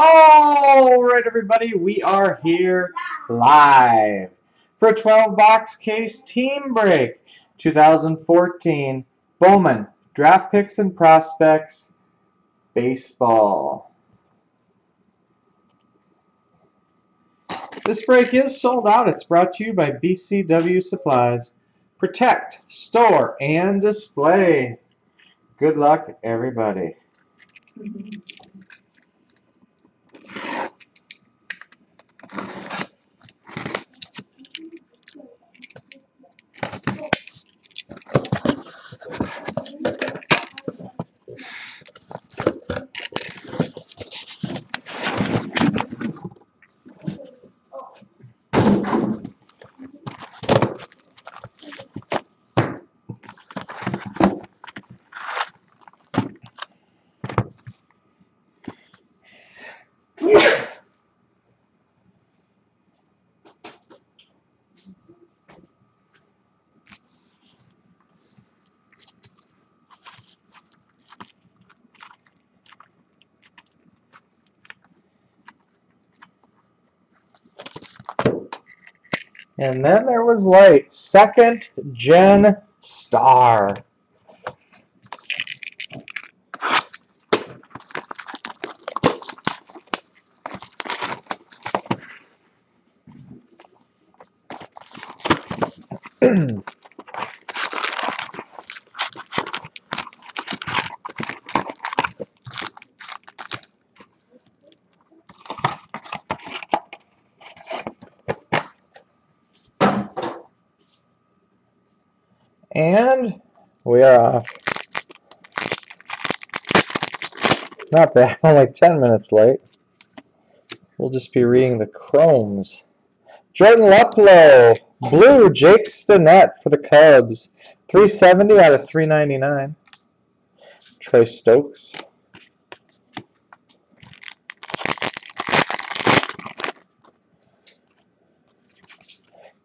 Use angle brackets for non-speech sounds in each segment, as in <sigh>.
All right, everybody, we are here live for a 12 box case team break 2014 Bowman Draft Picks and Prospects Baseball. This break is sold out. It's brought to you by BCW Supplies. Protect, store, and display. Good luck, everybody. And then there was light. Second gen star. And we are off. Not bad, only <laughs> 10 minutes late. We'll just be reading the chromes. Jordan Luplow, blue, Jake Stinnett for the Cubs. 370 out of 399. Trey Stokes.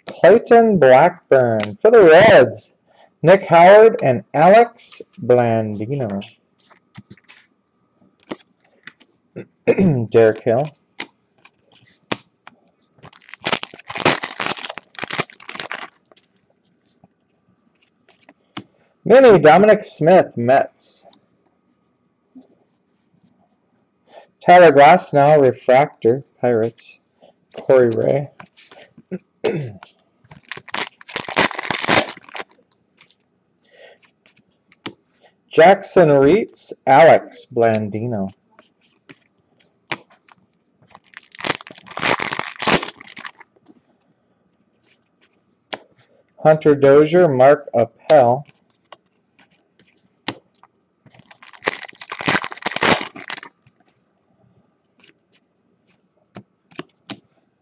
Clayton Blackburn for the Reds. Nick Howard and Alex Blandino. <clears throat> Derek Hill. Mini Dominic Smith, Mets. Tyler Glasnow, Refractor, Pirates. Corey Ray. <clears throat> Jackson Reetz, Alex Blandino. Hunter Dozier, Mark Appel.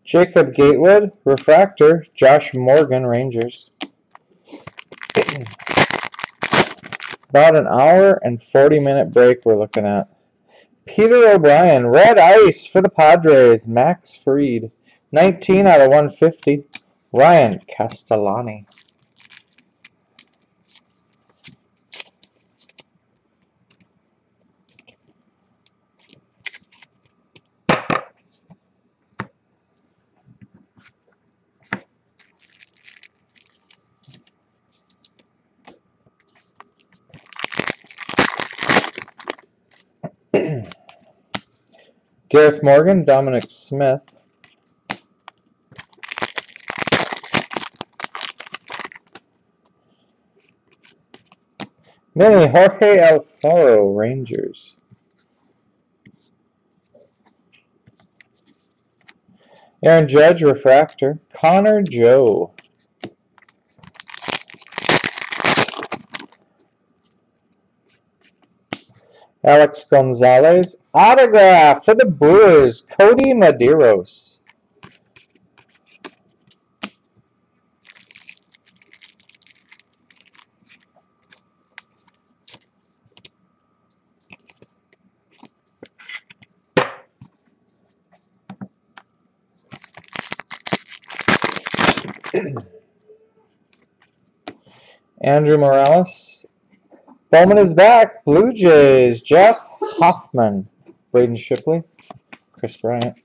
Jacob Gatewood, Refractor, Josh Morgan, Rangers. <clears throat> About an hour and 40 minute break we're looking at. Peter O'Brien, Red Ice for the Padres, Max Fried. 19 out of 150. Ryan Castellani. <clears throat> Gareth Morgan, Dominic Smith. Mini Jorge Alfaro, Rangers. Aaron Judge, Refractor. Connor Joe. Alex Gonzalez. Autograph for the Brewers, Kodi Medeiros. Andrew Morales. Bowman is back. Blue Jays. Jeff Hoffman. Braden Shipley. Kris Bryant.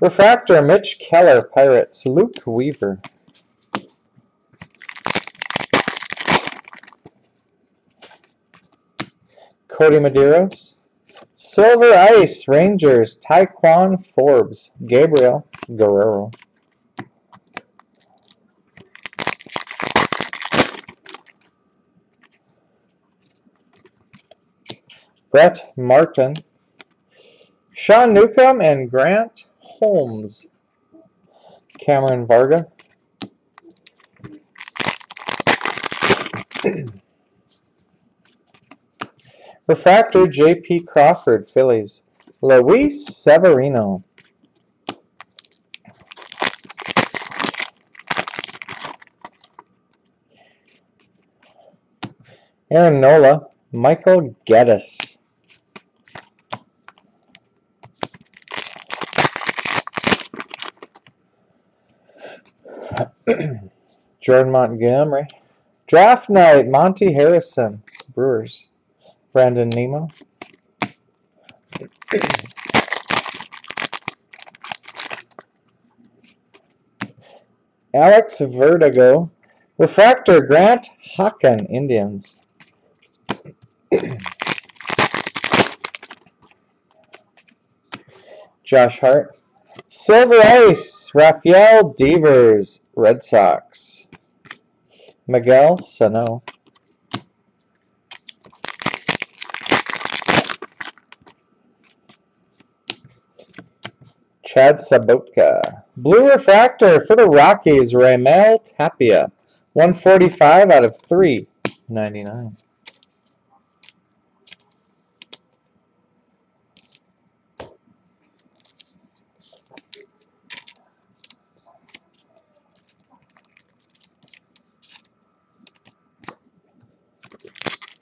Refractor, Mitch Keller, Pirates. Luke Weaver. Kodi Medeiros. Silver Ice, Rangers, Ti'Quan Forbes, Gabriel Guerrero. Brett Martin, Sean Newcomb, and Grant Holmes. Cameron Varga. Refractor J.P. Crawford, Phillies. Luis Severino. Aaron Nola, Michael Gettys. <clears throat> Jordan Montgomery. Draft night, Monte Harrison, Brewers. Brandon Nimmo. <clears throat> Alex Verdugo. Refractor, Grant Hockin, Indians. Josh Hart. Silver Ice, Rafael Devers, Red Sox. Miguel Sano. Chad Sobotka. Blue Refractor for the Rockies, Raimel Tapia. 145 out of 399.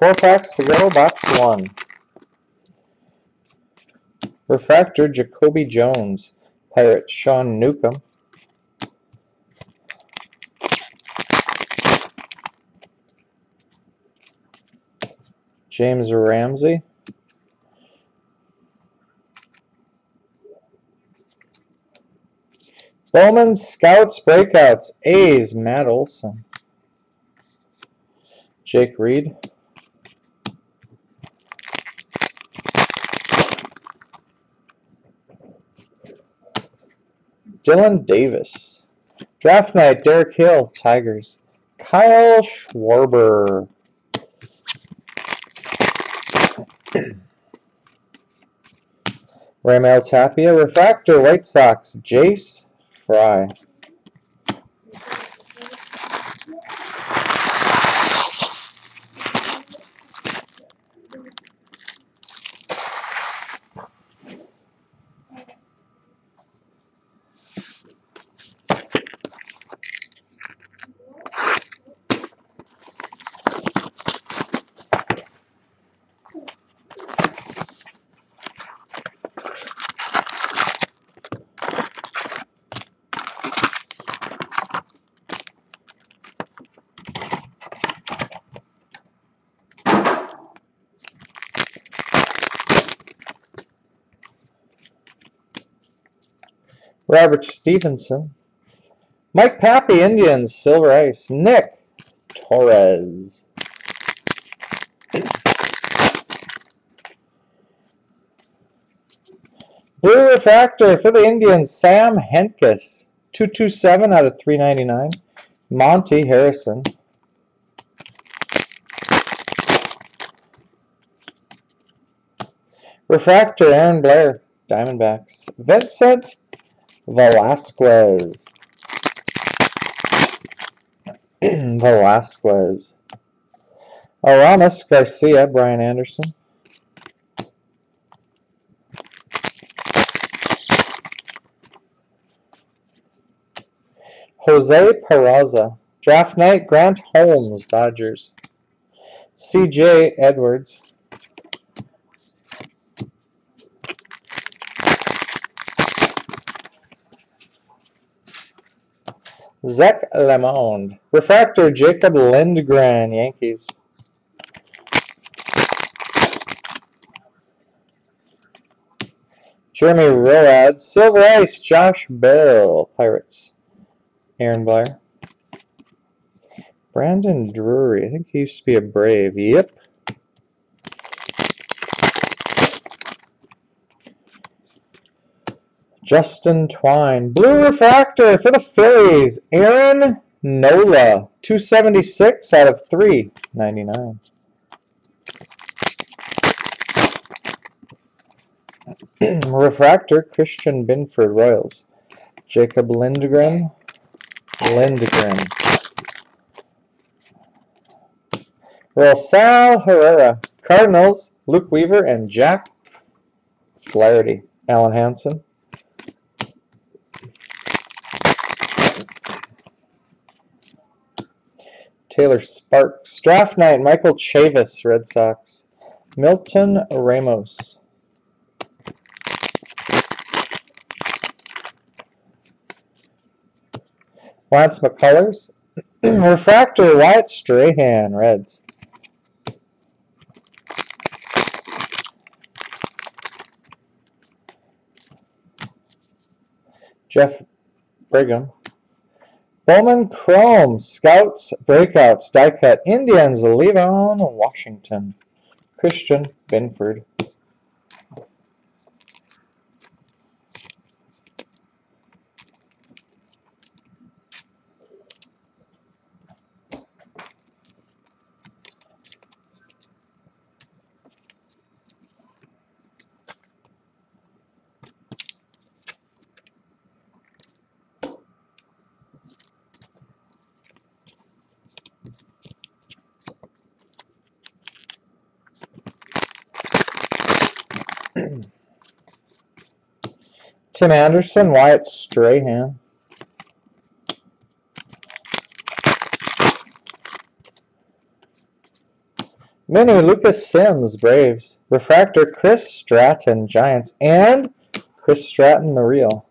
Four packs to go, box one. Refractor, Jacoby Jones. Pirate, Sean Newcomb. James Ramsey. Bowman Scouts Breakouts. A's, Matt Olson. Jake Reed. Dylan Davis. Draft night, Derek Hill, Tigers. Kyle Schwarber. Raimel Tapia, Refractor, White Sox, Jace Fry. Robert Stephenson. Mike Papi, Indians, Silver Ice. Nick Torres. Blue Refractor for the Indians, Sam Hentges. 227 out of 399. Monte Harrison. Refractor, Aaron Blair. Diamondbacks. Vincent Velasquez. <clears throat> Velasquez. Aramis Garcia, Brian Anderson. Jose Peraza. Draft night, Grant Holmes, Dodgers. CJ Edwards. Zach Lamond. Refractor Jacob Lindgren, Yankees. Jeremy Road, Silver Ice, Josh Bell, Pirates. Aaron Blair. Brandon Drury, I think he used to be a Brave. Yep. Justin Twine. Blue Refractor for the Phillies. Aaron Nola. 276 out of 399. <clears throat> Refractor, Christian Binford Royals. Jacob Lindgren. Lindgren. Rosell Herrera. Cardinals, Luke Weaver and Jack Flaherty. Alen Hanson. Taylor Sparks. Draft night, Michael Chavis, Red Sox. Milton Ramos. Lance McCullers. <clears throat> Refractor, Wyatt Strahan, Reds. Jeff Brigham. Bowman Chrome, Scouts, Breakouts, Die Cut, Indians, Levon, Washington. Christian Binford. Tim Anderson, Wyatt Strahan. Mini Lucas Sims, Braves. Refractor Chris Stratton, Giants. And Chris Stratton, the real.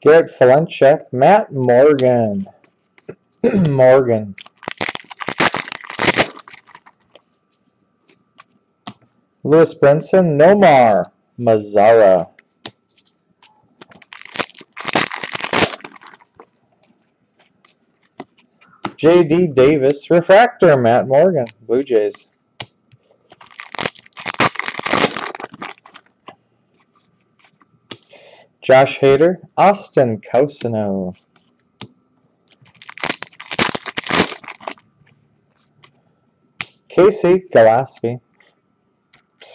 Garrett Fulenchek, Matt Morgan. <clears throat> Morgan. Lewis Brinson, Nomar Mazara. J.D. Davis, Refractor, Matt Morgan, Blue Jays. Josh Hader, Austin Cousino. Casey Gillaspie.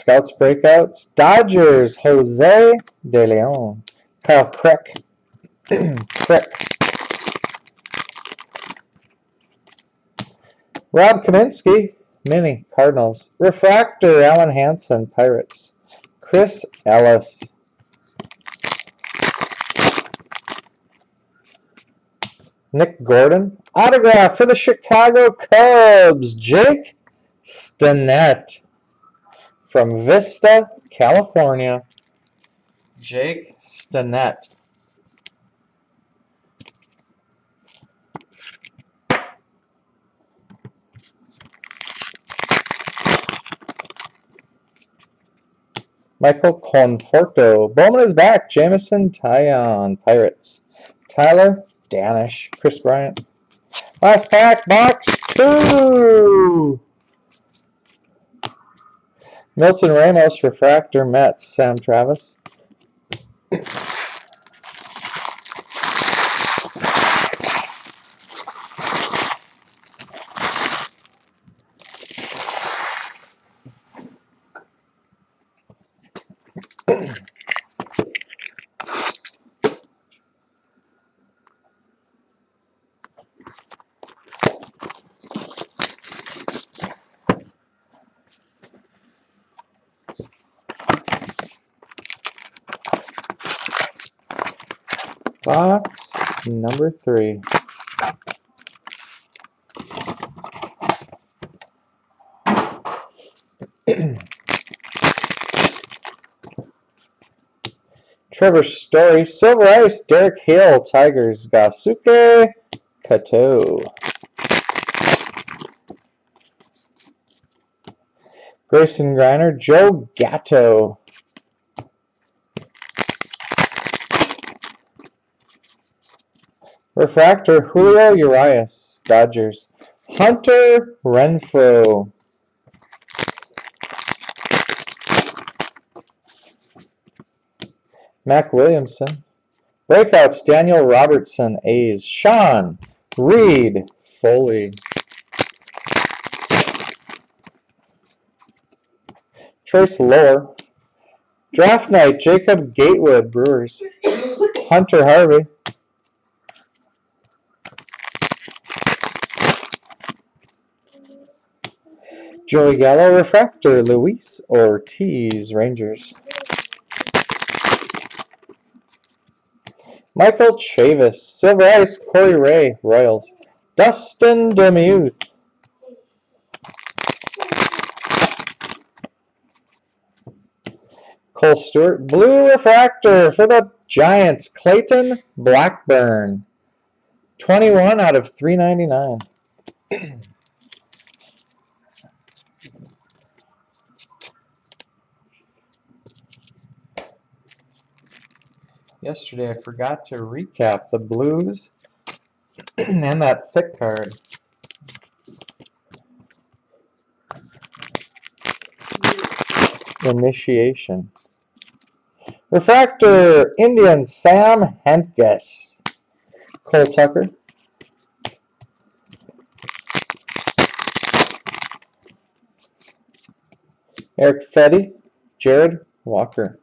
Scouts breakouts. Dodgers, Jose De Leon. Kyle. Crick. <clears throat> Rob Kaminsky, Mini, Cardinals. Refractor, Alen Hanson, Pirates. Chris Ellis. Nick Gordon. Autograph for the Chicago Cubs, Jake Stinnett from Vista, California, Jake Stinnett. Michael Conforto. Bowman is back. Jameson Taillon. Pirates. Tyler Danish. Kris Bryant. Last pack. Box two. Milton Ramos, Refractor, Mets, Sam Travis. Box number three. <clears throat> Trevor Story, Silver Ice, Derek Hill, Tigers, Gosuke Katoh. Grayson Greiner, Joe Gatto. Refractor, Julio Urias, Dodgers. Hunter Renfroe. Mac Williamson. Breakouts, Daniel Robertson, A's. Sean Reid, Foley. Trace Loehr. Draft Night, Jacob Gatewood, Brewers. Hunter Harvey. Joey Gallo, Refractor, Luis Ortiz, Rangers. Michael Chavis, Silver Ice, Corey Ray, Royals. Dustin Demuth. Cole Stewart, Blue Refractor for the Giants, Clayton Blackburn. 21 out of 399. <clears throat> Yesterday I forgot to recap the Blues <clears throat> and that thick card. Initiation. Refractor, Indian Sam Hentges. Cole Tucker. Eric Fedde, Jared Walker.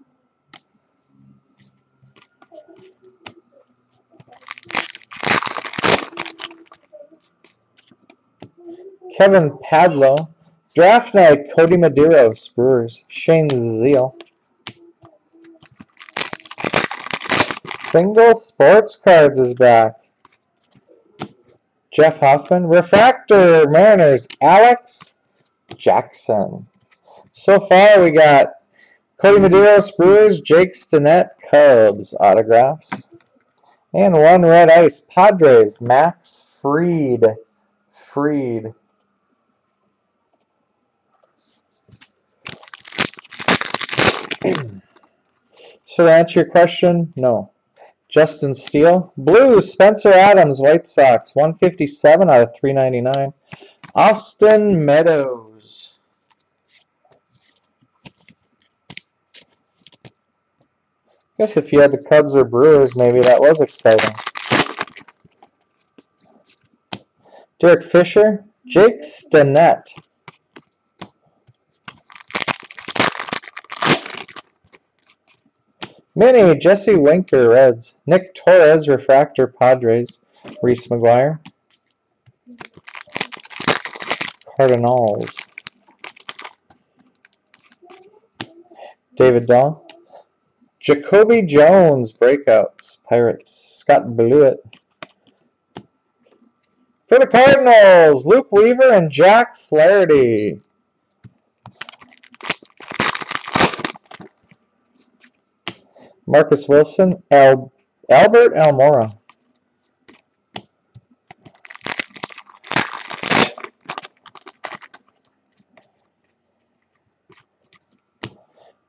Kevin Padlo. Draft night, Kodi Medeiros, Brewers. Shane Zeile. Single Sports Cards is back. Jeff Hoffman. Refractor, Mariners, Alex Jackson. So far, we got Kodi Medeiros, Brewers, Jake Stinnett, Cubs autographs. And one red ice, Padres, Max Freed. Fried. So to answer your question, no. Justin Steele. Blues, Spencer Adams, White Sox, 157 out of 399. Austin Meadows. I guess if you had the Cubs or Brewers, maybe that was exciting. Derek Fisher, Jake Stinnett. Mini, Jesse Winker, Reds. Nick Torres, Refractor, Padres. Reese McGuire. Cardinals. David Dahl. Jacoby Jones, Breakouts, Pirates. Scott Blewett. For the Cardinals, Luke Weaver and Jack Flaherty. Marcus Wilson, Al, Albert Almora.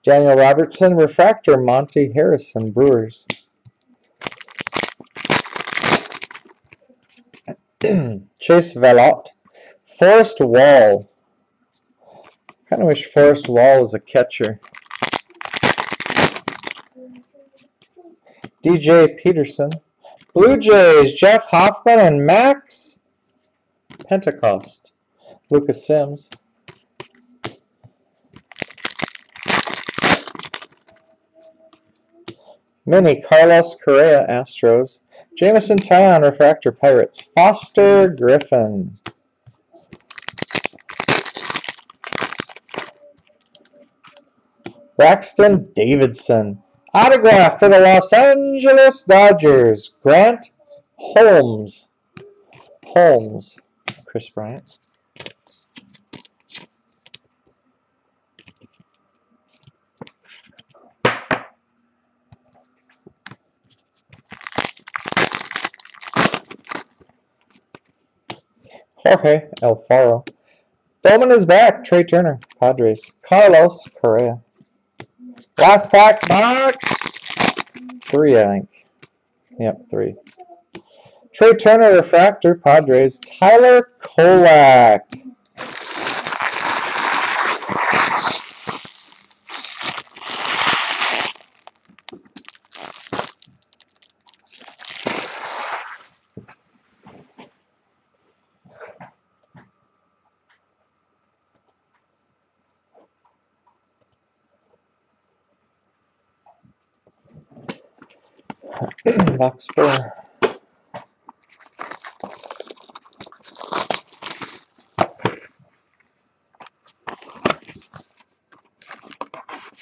Daniel Robertson, Refractor, Monte Harrison, Brewers. <clears throat> Chase Vallot, Forrest Wall. kind of wish Forrest Wall was a catcher. DJ Peterson. Blue Jays, Jeff Hoffman and Max Pentecost. Lucas Sims. Mini, Carlos Correa, Astros. Jameson Taillon, Refractor, Pirates. Foster Griffin. Braxton Davidson. Autograph for the Los Angeles Dodgers, Grant Holmes. Holmes, Kris Bryant. Jorge Alfaro. Bowman is back. Trea Turner, Padres. Carlos Correa. Last pack box. Three, I think. Yep, three. Trea Turner refractor, Padres. Tyler Kolek. Box four.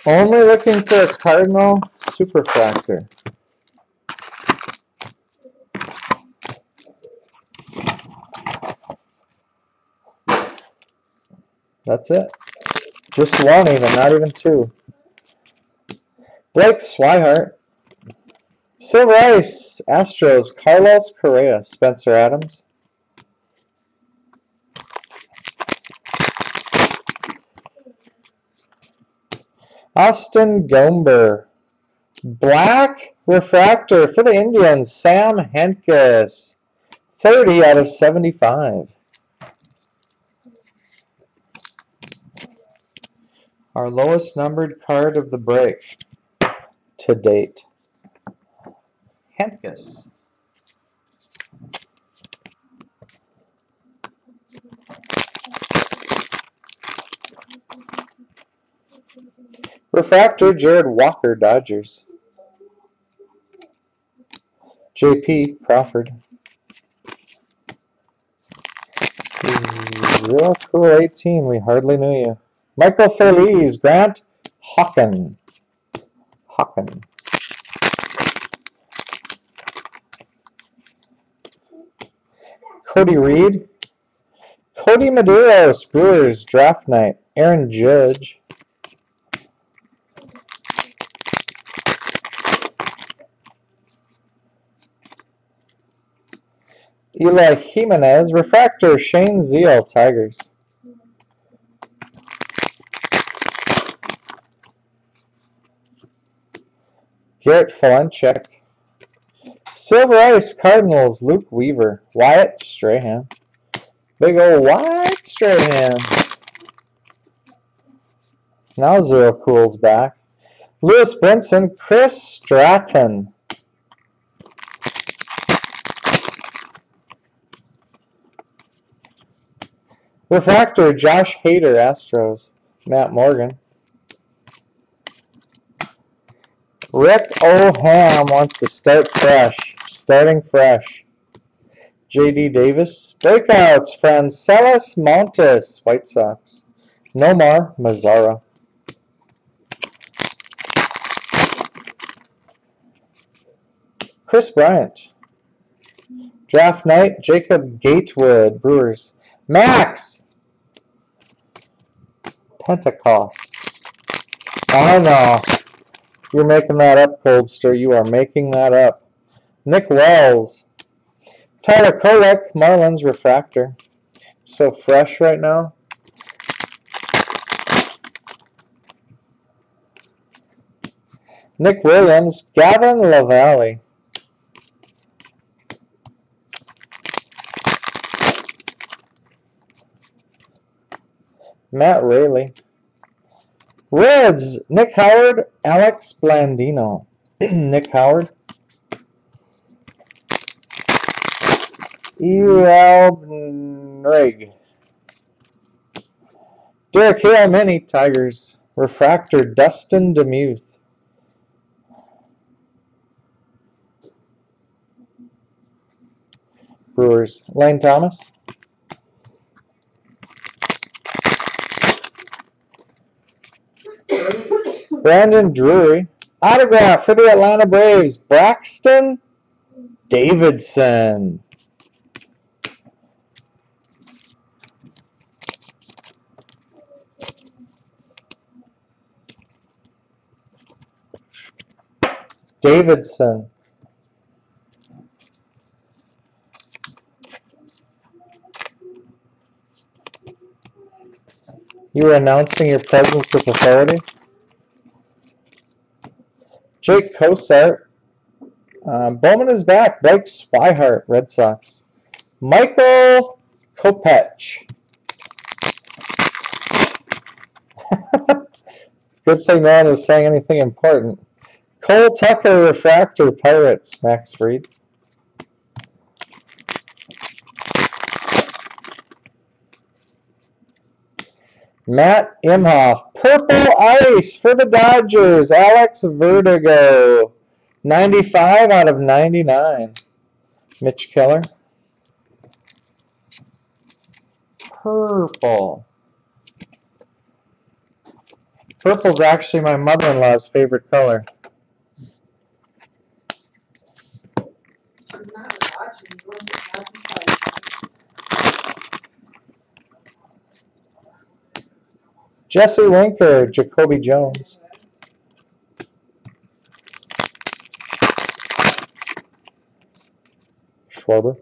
Only looking for a Cardinal Superfractor. That's it. Just one even, not even two. Blake Swihart. Silver Ice, Astros, Carlos Correa, Spencer Adams. Austin Gomber. Black Refractor for the Indians, Sam Hentges. 30 out of 75. Our lowest numbered card of the break to date. Hentges. Refractor, Jared Walker, Dodgers. JP Crawford. Real Cool 18, we hardly knew you. Michael Feliz, Grant Hockin. Hockin. Cody Reed. Kodi Medeiros, Brewers, Draft Night. Aaron Judge. Eli Jimenez, Refractor, Shane Zeile, Tigers. Garrett Fulenchek. Silver Ice, Cardinals, Luke Weaver, Wyatt Strahan. Big old Wyatt Strahan. Now Zero Cool's back. Lewis Brinson, Chris Stratton. Refractor, Josh Hader, Astros. Matt Morgan. Rick O'Ham wants to start fresh. Starting fresh. J.D. Davis. Breakouts, Franklin Montas, White Sox. Nomar Mazara. Kris Bryant. Draft night, Jacob Gatewood, Brewers. Max! Pentecost. I know. You're making that up, Coldster. You are making that up. Nick Wells. Tyler Kolek, Marlins Refractor. So fresh right now. Nick Williams, Gavin LaValley. Matt Rayleigh. Reds, Nick Howard, Alex Blandino. <clears throat> Nick Howard. Eral Nrig. Derek Hale, Mini, Tigers. Refractor, Dustin Demuth. Brewers, Lane Thomas. Brandon Drury. Autograph for the Atlanta Braves, Braxton Davidson. Davidson. You were announcing your presence with authority. Jake Cosart. Uh, Bowman is back. Blake Swihart, Red Sox. Michael Kopech. <laughs> Good thing no one is saying anything important. Cole Tucker, Refractor, Pirates, Max Fried. Matt Imhoff, Purple Ice for the Dodgers, Alex Verdugo, 95 out of 99. Mitch Keller. Purple. Purple's actually my mother-in-law's favorite color. Jesse Winker, Jacoby Jones. Schwarber.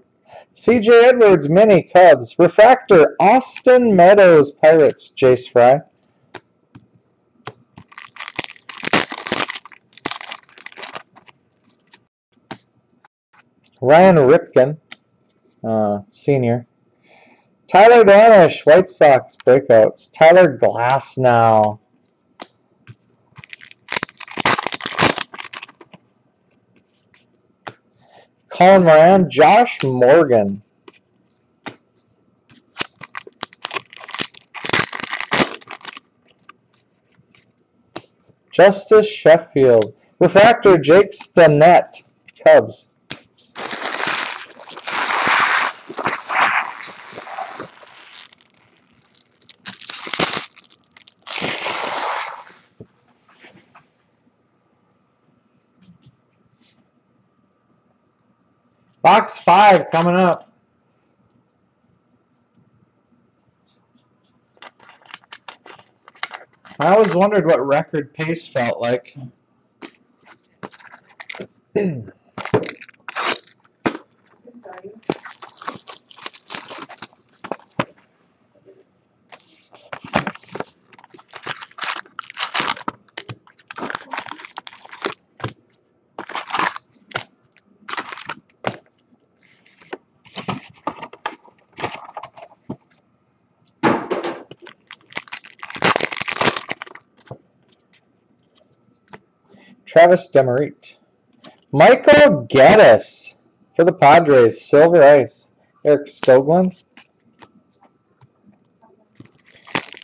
CJ Edwards, Mini Cubs. Refractor, Austin Meadows, Pirates, Jace Fry. Ryan Ripken, uh, senior. Tyler Danish, White Sox breakouts. Tyler Glasnow. Colin Moran, Josh Morgan. Justus Sheffield. Refractor, Jake Stinnett, Cubs. Box five coming up. I always wondered what record pace felt like. <clears throat> Travis Demeritte. Michael Gettys for the Padres. Silver Ice. Eric Skoglund.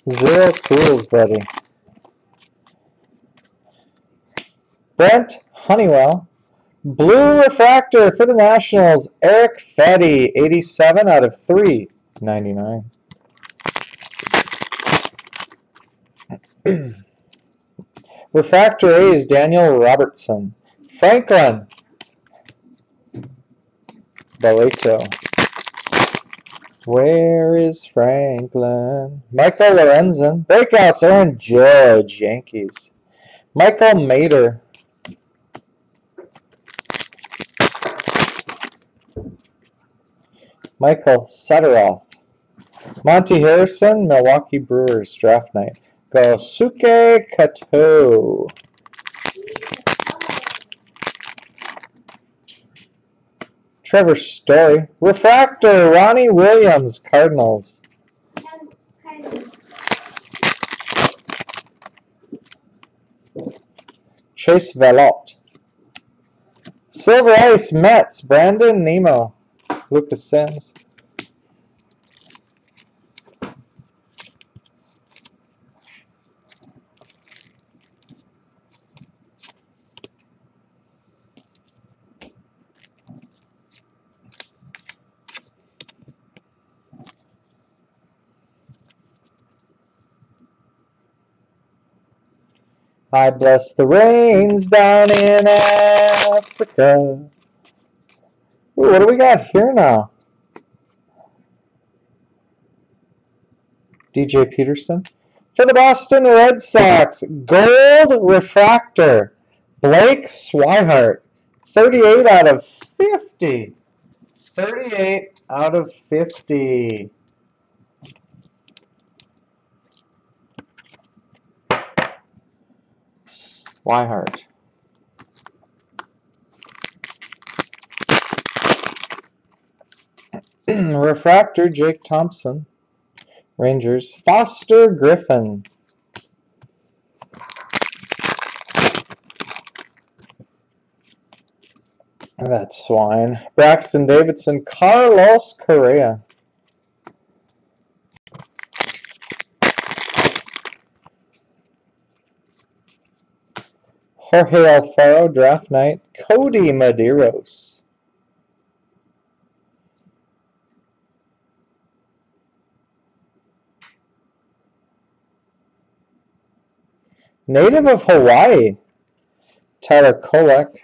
Zero cools, buddy. Brent Honeywell. Blue Refractor for the Nationals. Eric Fedde. 87 out of 399. <clears throat> Refractor is Daniel Robertson. Franklin. Vallejo. Where is Franklin? Michael Lorenzen. Breakouts, Aaron Judge, Yankees. Michael Mader. Michael Sutteroff. Monte Harrison, Milwaukee Brewers, draft night. Gosuke Katoh. Trevor Story. Refractor, Ronnie Williams, Cardinals. Chase Vallot. Silver Ice Mets, Brandon Nimmo. Lucas Sims. I bless the rains down in Africa. Ooh, what do we got here now? DJ Peterson. For the Boston Red Sox, gold refractor, Blake Swihart. 38 out of 50. 38 out of 50. Swihart. <clears throat> Refractor, Jake Thompson. Rangers. Foster Griffin. That swine. Braxton Davidson. Carlos Correa. Jorge Alfaro, draft night. Kodi Medeiros. Native of Hawaii. Tyler Kolek.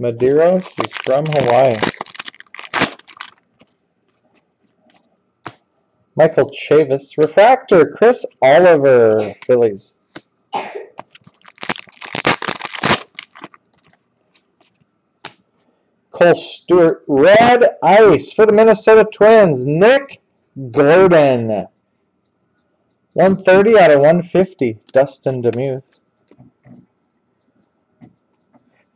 Medeiros is from Hawaii. Michael Chavis. Refractor. Chris Oliver. Phillies. Cole Stewart, red ice for the Minnesota Twins. Nick Gordon. 130 out of 150. Dustin Demuth.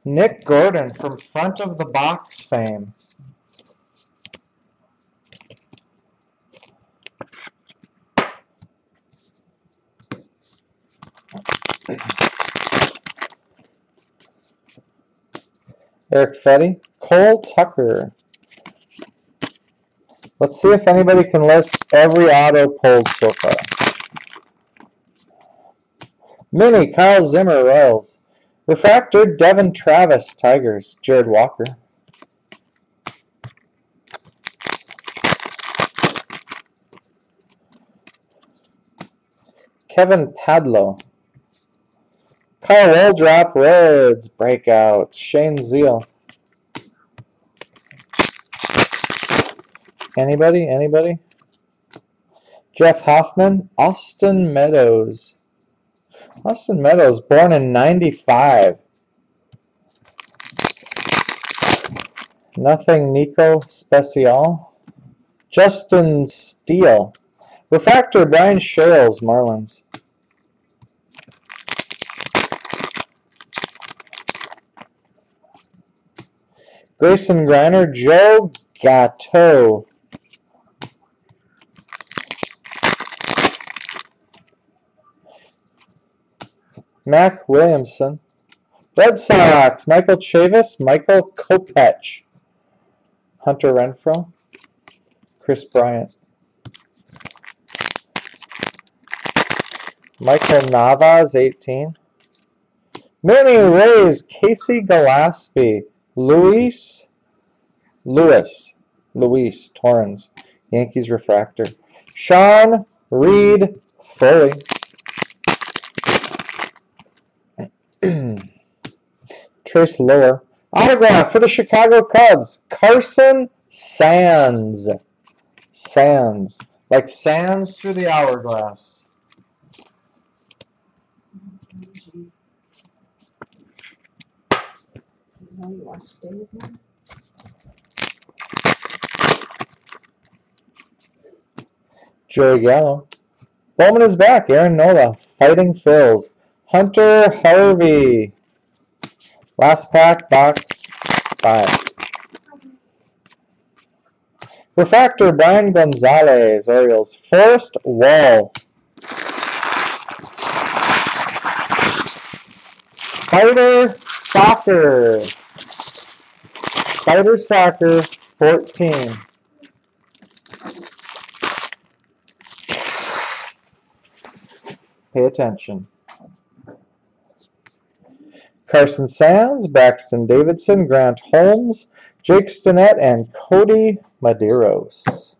Nick Gordon from front of the box fame. Eric Fedde, Cole Tucker. Let's see if anybody can list every auto pulled so far. Mini, Kyle Zimmer, Royals. Refractor, Devon Travis, Tigers. Jared Walker. Kevin Padlo. Kyle Waldrop, Reds, Breakouts. Shane Zeile. Anybody? Anybody? Jeff Hoffman, Austin Meadows. Austin Meadows, born in 95. Nothing Nico Special. Justin Steele. Refractor, Brian Schales, Marlins. Grayson Greiner, Joe Gatto. Mac Williamson. Red Sox, Michael Chavis, Michael Kopech. Hunter Renfroe. Kris Bryant. Michael Navas, 18. Mini Rays, Casey Gillaspie. Luis, Lewis, Luis Torrens, Yankees Refractor. Sean Reed Foley. Trace Loehr. Autograph for the Chicago Cubs. Carson Sands. Sands. Like sands through the hourglass. Joey Gallo. Bowman is back. Aaron Nola. Fighting Phils. Hunter Harvey. Last pack, box five. Refractor, Brian Gonzalez, Orioles. Forrest Wall. Spider Soccer. Spider Soccer 14. Pay attention. Carson Sands, Braxton Davidson, Grant Holmes, Jake Stinnett, and Kodi Medeiros.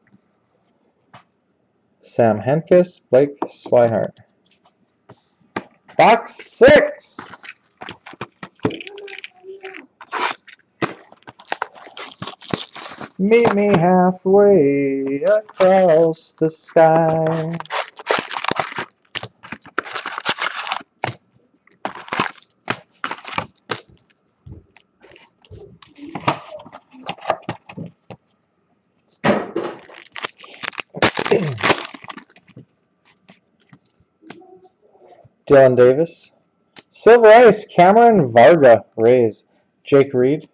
Sam Hentges, Blake Swihart. Box six. Meet me halfway across the sky. Dylan Davis. Silver Ice, Cameron Varga, Rays. Jake Reed.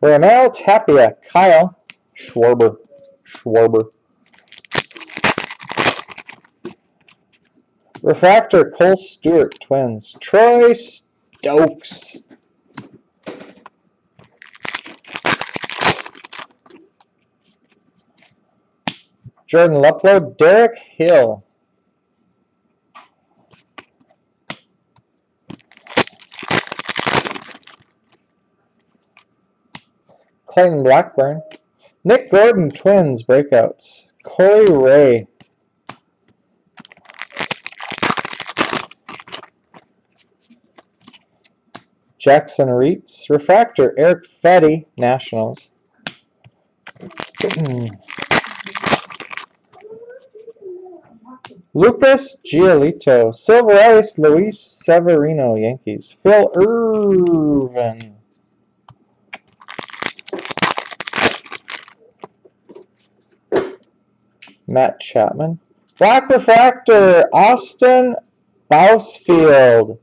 Raimel Tapia, Kyle Schwarber. Schwarber. Refractor, Cole Stewart, Twins. Troy Stokes. Jordan Luplow, Derek Hill. Clayton Blackburn. Nick Gordon, Twins, breakouts. Corey Ray. Jackson Reetz. Refractor, Eric Fedde, Nationals. <clears throat> Lucas Giolito. Silver Ice, Luis Severino, Yankees. Phil Ervin. Matt Chapman. Black Refractor, Austin Bousfield,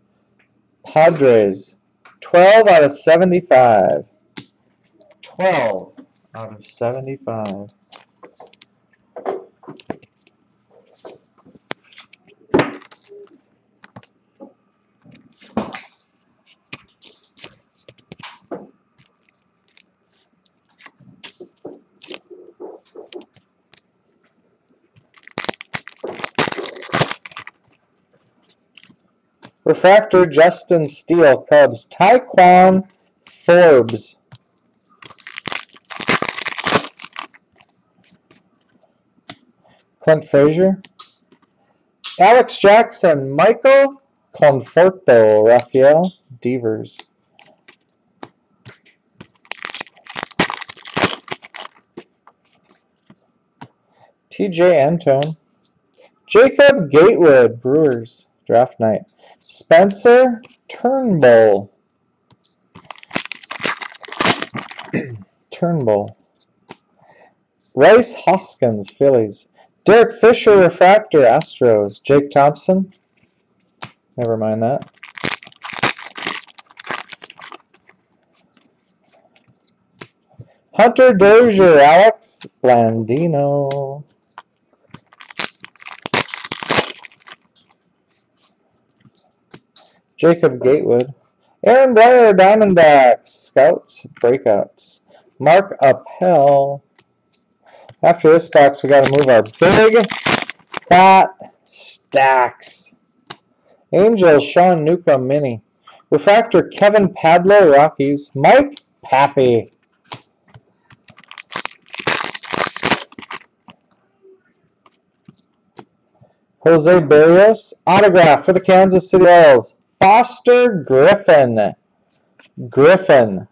Padres. 12 out of 75. 12 out of 75. Refractor Justin Steele, Cubs. Tyquan Forbes. Clint Frazier. Alex Jackson, Michael Conforto, Rafael Devers. TJ Antone. Jacob Gatewood, Brewers, draft night. Spencer Turnbull. <clears throat> Turnbull. Rhys Hoskins, Phillies. Derek Fisher, Refractor, Astros. Jake Thompson. Never mind that. Hunter Dozier, Alex Blandino. Jacob Gatewood. Aaron Blair, Diamondbacks, Scouts, Breakouts. Mark Appel. After this box, we got to move our big, fat stacks. Angels, Sean Newcomb, Mini. Refractor, Kevin Padlo, Rockies. Mike Papi. Jose Barrios, autograph for the Kansas City Royals. Foster Griffin. Griffin.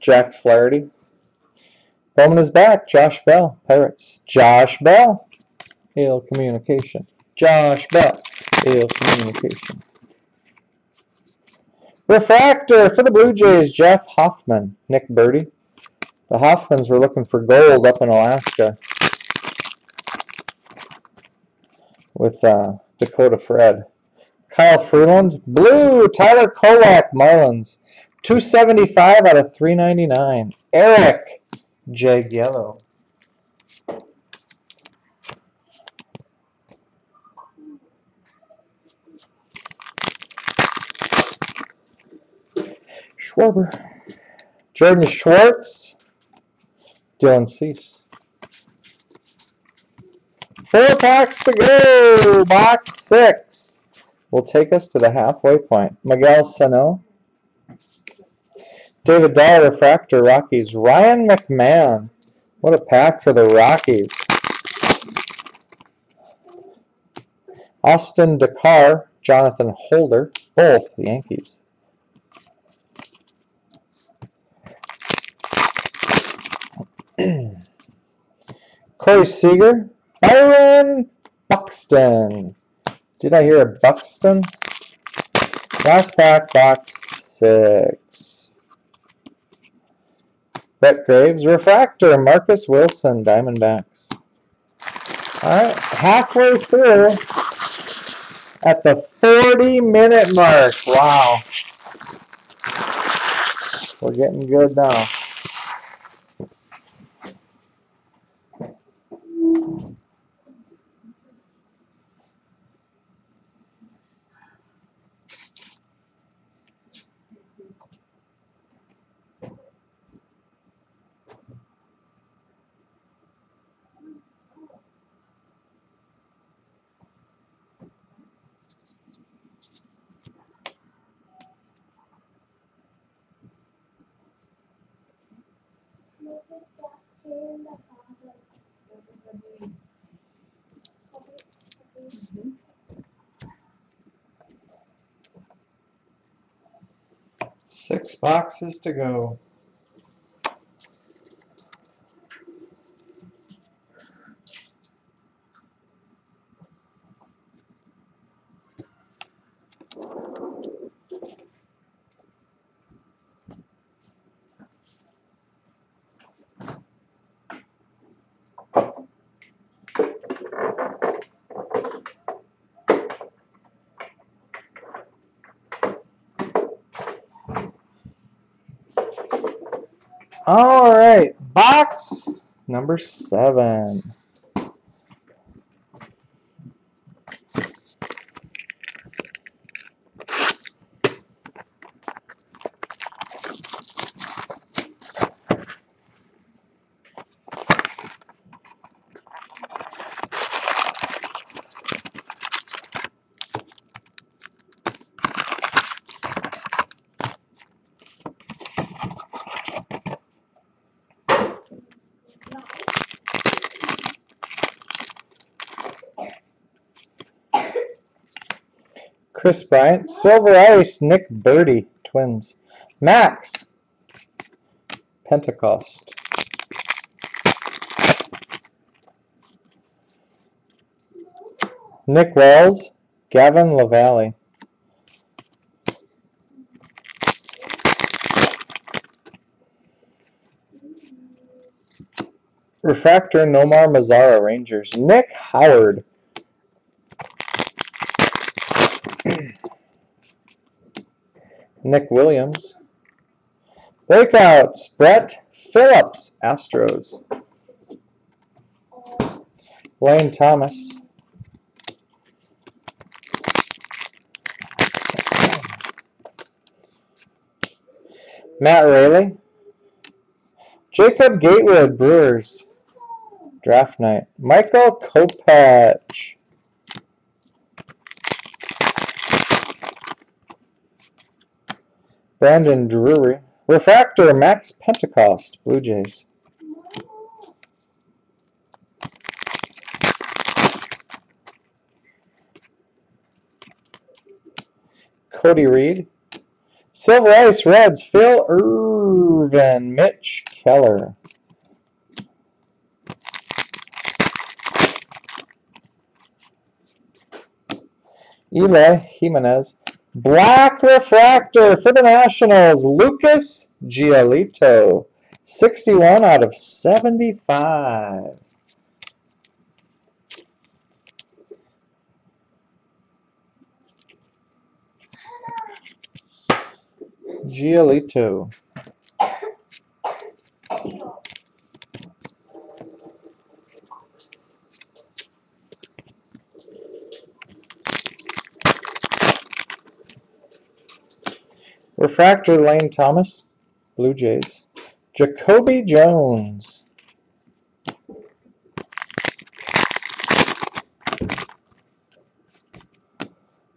Jack Flaherty. Bowman is back. Josh Bell, Pirates. Josh Bell, Ale Communication. Josh Bell, Ale Communication. Refractor for the Blue Jays, Jeff Hoffman. Nick Burdi. The Hoffmans were looking for gold up in Alaska with uh, Dakota Fred. Kyle Freeland. Blue, Tyler Kolek, Marlins. 275 out of 399. Eric Jagielo. Schwarber. Jordan Schwartz. Dylan Cease. Four packs to go. Box six will take us to the halfway point. Miguel Sano. David Dahl, Refractor, Rockies. Ryan McMahon. What a pack for the Rockies. Austin DeCarr, Jonathan Holder, both Yankees. <clears throat> Corey Seager. Byron Buxton. Did I hear a Buxton? Last pack, box six. Brett Graves. Refractor. Marcus Wilson. Diamondbacks. Alright, halfway through at the 40 minute mark. Wow. We're getting good now. Six boxes to go. All right, box number seven. Kris Bryant, Silver Ice, Nick Burdi, Twins. Max, Pentecost. Nick Wells, Gavin LaValley. Refractor, Nomar Mazara, Rangers. Nick Howard. Nick Williams. Breakouts, Brett Phillips, Astros. Lane Thomas. Matt Rayleigh. Jacob Gatewood, Brewers. Draft night. Michael Kopech. Brandon Drury. Refractor, Max Pentecost, Blue Jays. Cody Reed. Silver Ice Reds, Phil Ervin, Mitch Keller. Eli Jimenez. Black Refractor for the Nationals, Lucas Giolito. 61 out of 75. Giolito. Refractor Lane Thomas, Blue Jays. Jacoby Jones.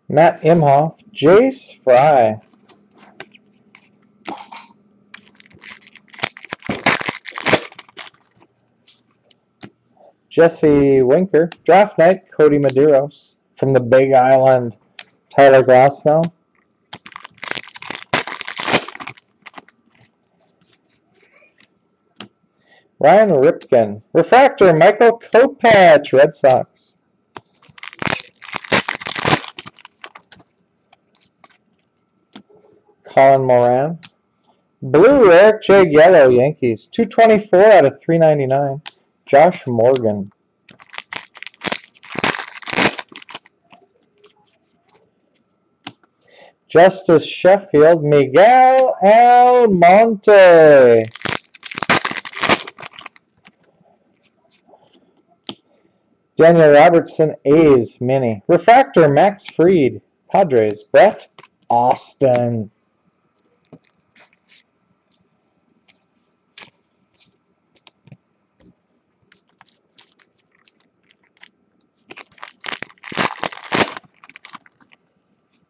Matt Imhoff, Jace Fry. Jesse Winker, Draft Night, Kodi Medeiros. From the Big Island, Tyler Glasnow. Ryan Ripken. Refractor, Michael Kopech, Red Sox. Colin Moran. Blue, Eric Jagielo, Yankees. 224 out of 399. Josh Morgan. Justus Sheffield, Miguel Almonte. Daniel Robertson, A's, Mini. Refractor, Max Fried, Padres. Brett Austin.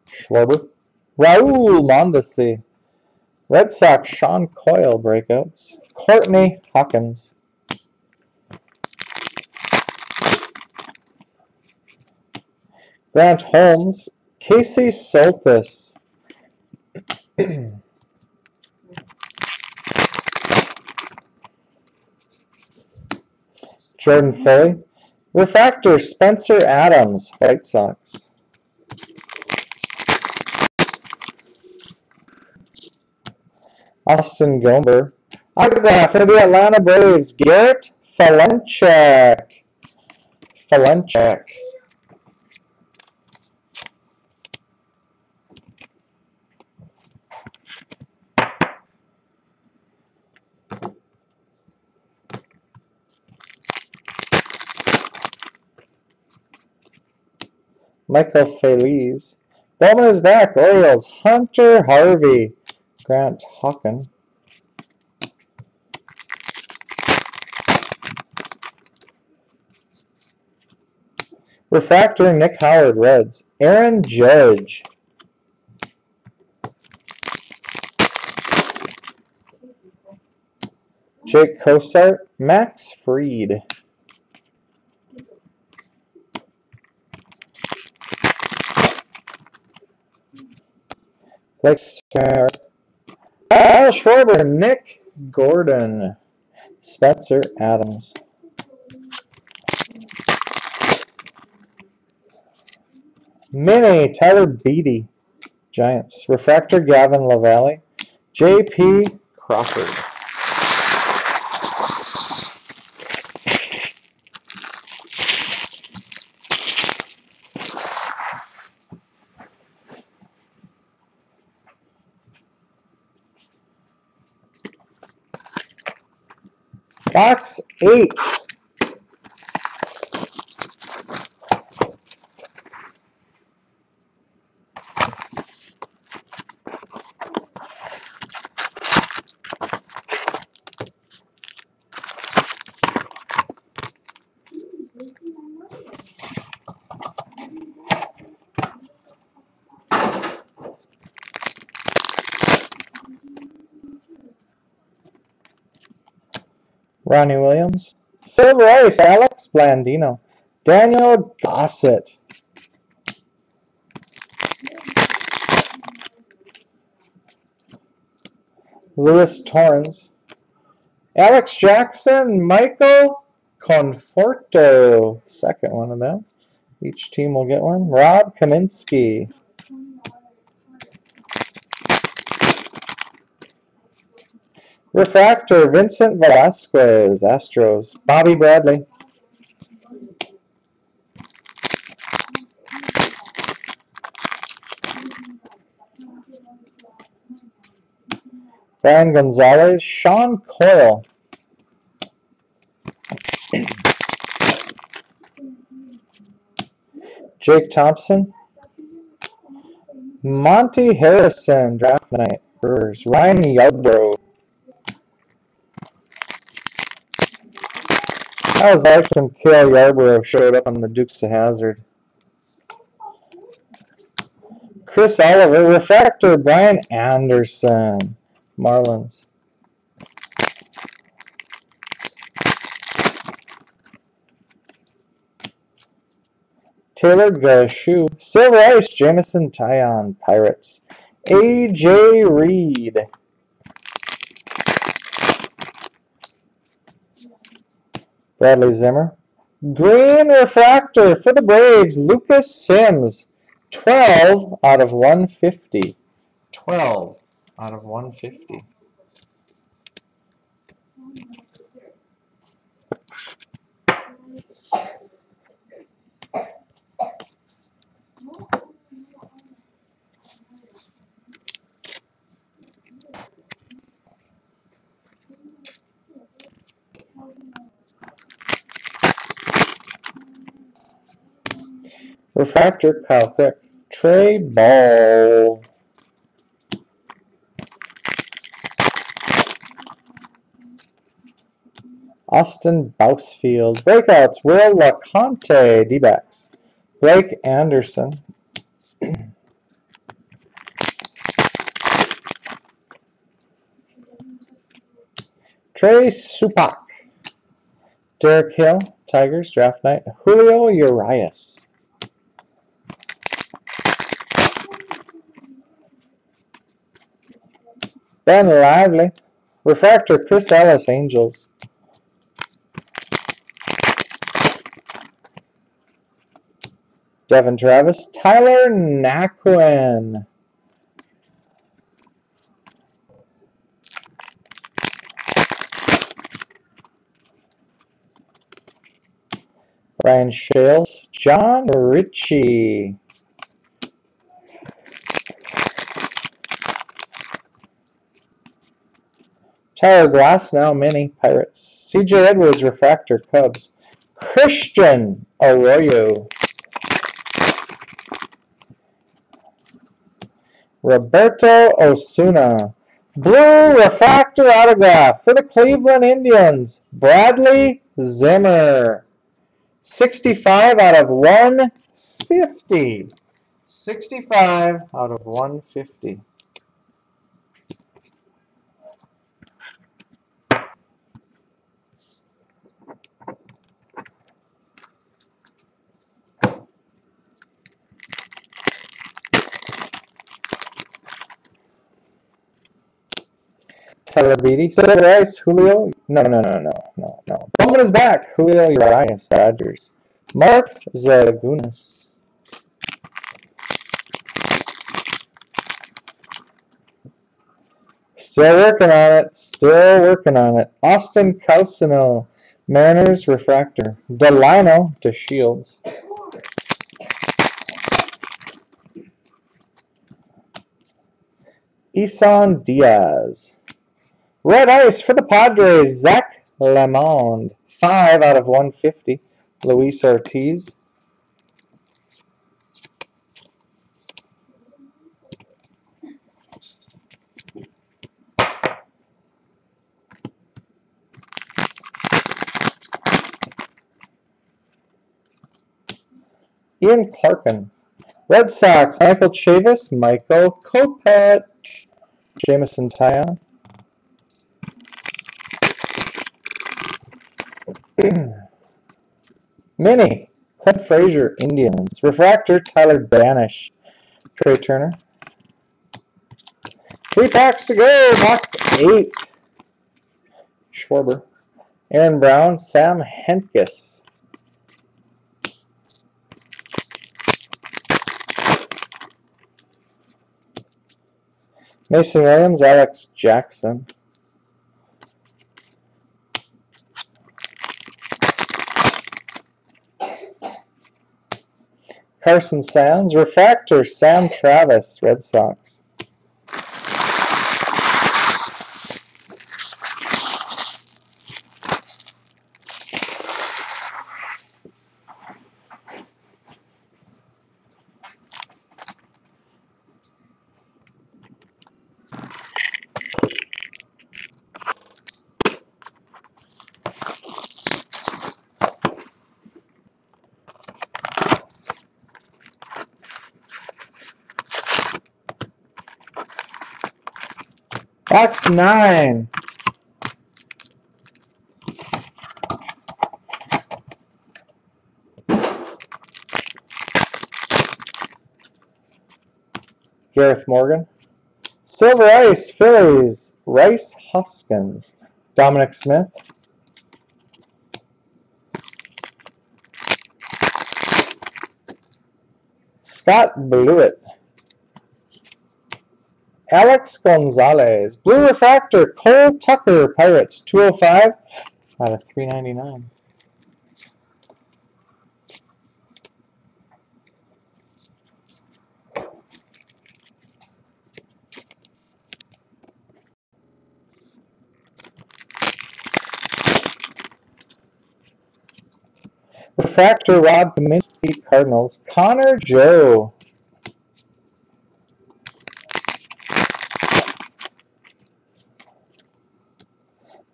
Schwarber. Raul Mondesi. Red Sox, Sean Coyle breakouts. Courtney Hawkins. Grant Holmes. Casey Soltis. Jordan Foley. Refractor, Spencer Adams, White Sox. Austin Gomber. Autograph for the Atlanta Braves, Garrett Fulenchek. Fulenchek. Michael Feliz. Bowman is back. Orioles. Hunter Harvey. Grant Hockin. Refractor Nick Howard Reds. Aaron Judge. Jake Cosart. Max Fried. Square. Kyle Schwarber, Nick Gordon, Spencer Adams. Mini, Tyler Beede, Giants. Refractor, Gavin LaValley. JP Crawford. Box eight. Ronnie Williams. Ice, Alex Blandino. Daniel Gossett. Luis Torrens. Alex Jackson, Michael Conforto. Second one of them. Each team will get one. Rob Kaminsky. Refractor, Vincent Velasquez, Astros. Bobby Bradley. Brian Gonzalez, Sean Coyle. Jake Thompson. Monte Harrison, draft night. Ryan Yarbrough. That was actually when Cale Yarborough showed up on the Dukes of Hazzard. Chris Oliver, Refractor, Brian Anderson, Marlins. Taylor Gushue, Silver Ice, Jameson Taillon, Pirates. AJ Reed. Bradley Zimmer. Green refractor for the Braves, Lucas Sims. 12 out of 150. 12 out of 150. Refractor, Kyle. Trey Ball. Austin Bousfield. Breakouts, Will LaConte, D-backs. Blake Anderson. Trey Supak. Derek Hill, Tigers, draft night. Julio Urias. Ben Lively. Refractor, Chris Ellis, Angels. Devin Travis. Tyler Naquin. Ryan Schales. John Ritchie. Tyler Glasnow mini Pirates. CJ Edwards, Refractor, Cubs. Christian Arroyo. Roberto Osuna. Blue Refractor Autograph for the Cleveland Indians. Bradley Zimmer. 65 out of 150. 65 out of 150. Tyler Beede. Silver Ice, Julio. No, no, no, no, no, no. Bowman is back. Julio Urias, Dodgers. Mark Zagunis. Still working on it. Still working on it. Austin Cousino. Mariners Refractor. Delino DeShields. Isan Diaz. Red Ice for the Padres, Zach Lemond. 5 out of 150. Luis Ortiz. Ian Clarkin. Red Sox, Michael Chavis, Michael Kopech, Jameson Taillon. <clears throat> Mini, Clint Frazier, Indians. Refractor, Tyler Banish. Trea Turner. Three packs to go, box eight. Schwarber. Aaron Brown, Sam Hentges. Mason Williams, Alex Jackson. Carson Sands, Refractor, Sam Travis, Red Sox. nine. Gareth Morgan. Silver Ice, Phillies. Rhys Hoskins. Dominic Smith. Scott Blewett. Alex Gonzalez. Blue Refractor, Cole Tucker, Pirates, 205 out of 399. Refractor, Rob Kaminsky, Cardinals. Connor Joe.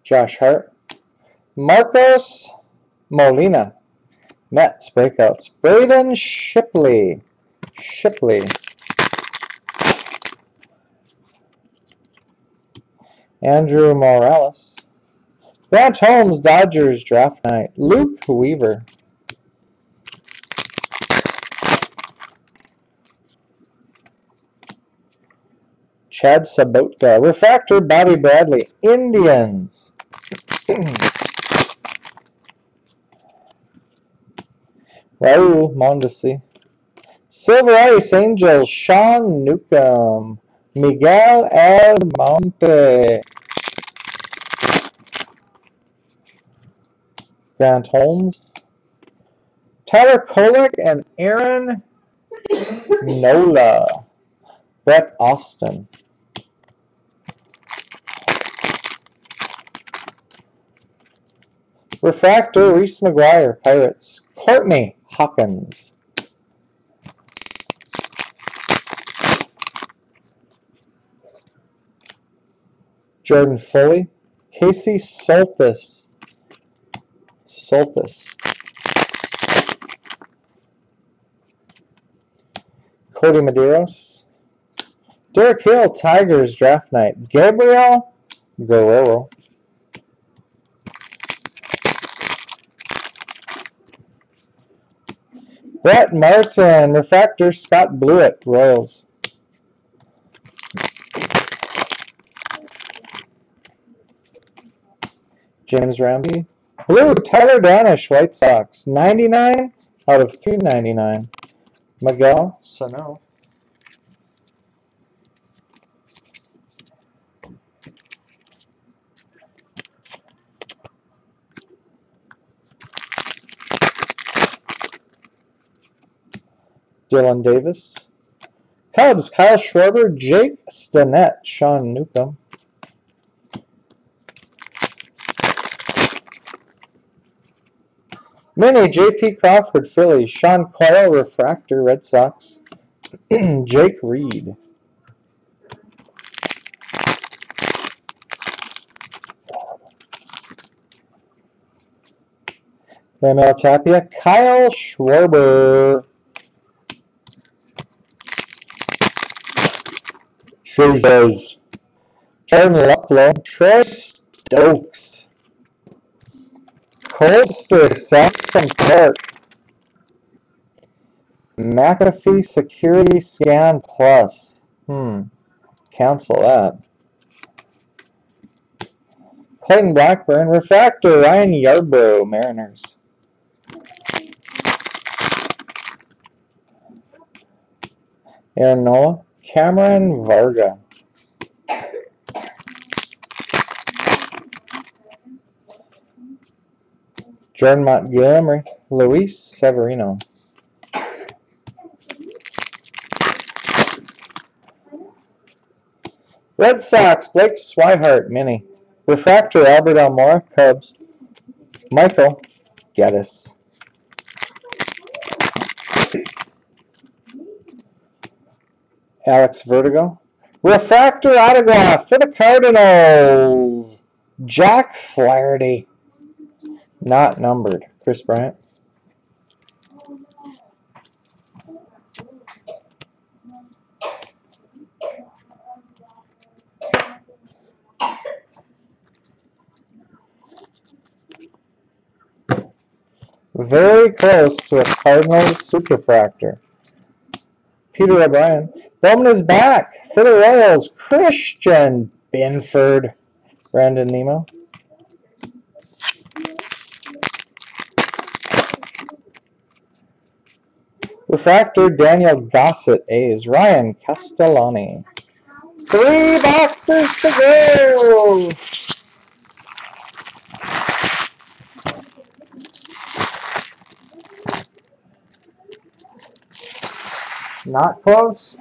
Josh Hart. Marcos Molina. Mets breakouts. Braden Shipley. Shipley. Andrew Morales. Grant Holmes, Dodgers draft night. Luke Weaver. Chad Sobotka. Refractor, Bobby Bradley. Indians. <clears throat> Raul Mondesi. Silver Ice Angels, Sean Newcomb. Miguel Almonte. Grant Holmes. Tyler Kolek and Aaron <laughs> Nola. Brett Austin. Refractor, Reese McGuire, Pirates. Courtney Hawkins. Jordan Foley. Casey Soltis. Soltis. Kodi Medeiros. Derek Hill, Tigers draft night. Gabriel Guerrero. Brett Martin, Refractor, Scott Blewett, Royals. James Ramsey. Blue, Tyler Danish, White Sox. 99 out of 399. Miguel Sano. Dylan Davis. Cubs, Kyle Schwarber, Jake Stinnett, Sean Newcomb. Mini, JP Crawford, Phillies, Sean Coyle, Refractor, Red Sox. <clears throat> Jake Reed. Samuel Tapia, Kyle Schwarber. Chooses. Luplow, Troy Stokes. Colster, Saxon Park. McAfee Security Scan Plus. Hmm. Cancel that. Clayton Blackburn, Refractor, Ryan Yarbrough, Mariners. Aaron Nola, Cameron Varga. Jordan Montgomery, Luis Severino. Red Sox, Blake Swihart, Mini. Refractor, Albert Almora, Cubs. Michael Gettys. Alex Verdugo. Refractor autograph for the Cardinals. Jack Flaherty. Not numbered. Kris Bryant. Very close to a Cardinals Superfractor. Peter O'Brien. Bowman is back for the Royals. Christian Binford. Brandon Nimmo. Refractor Daniel Gossett A's. Ryan Castellani. Three boxes to go. Not close.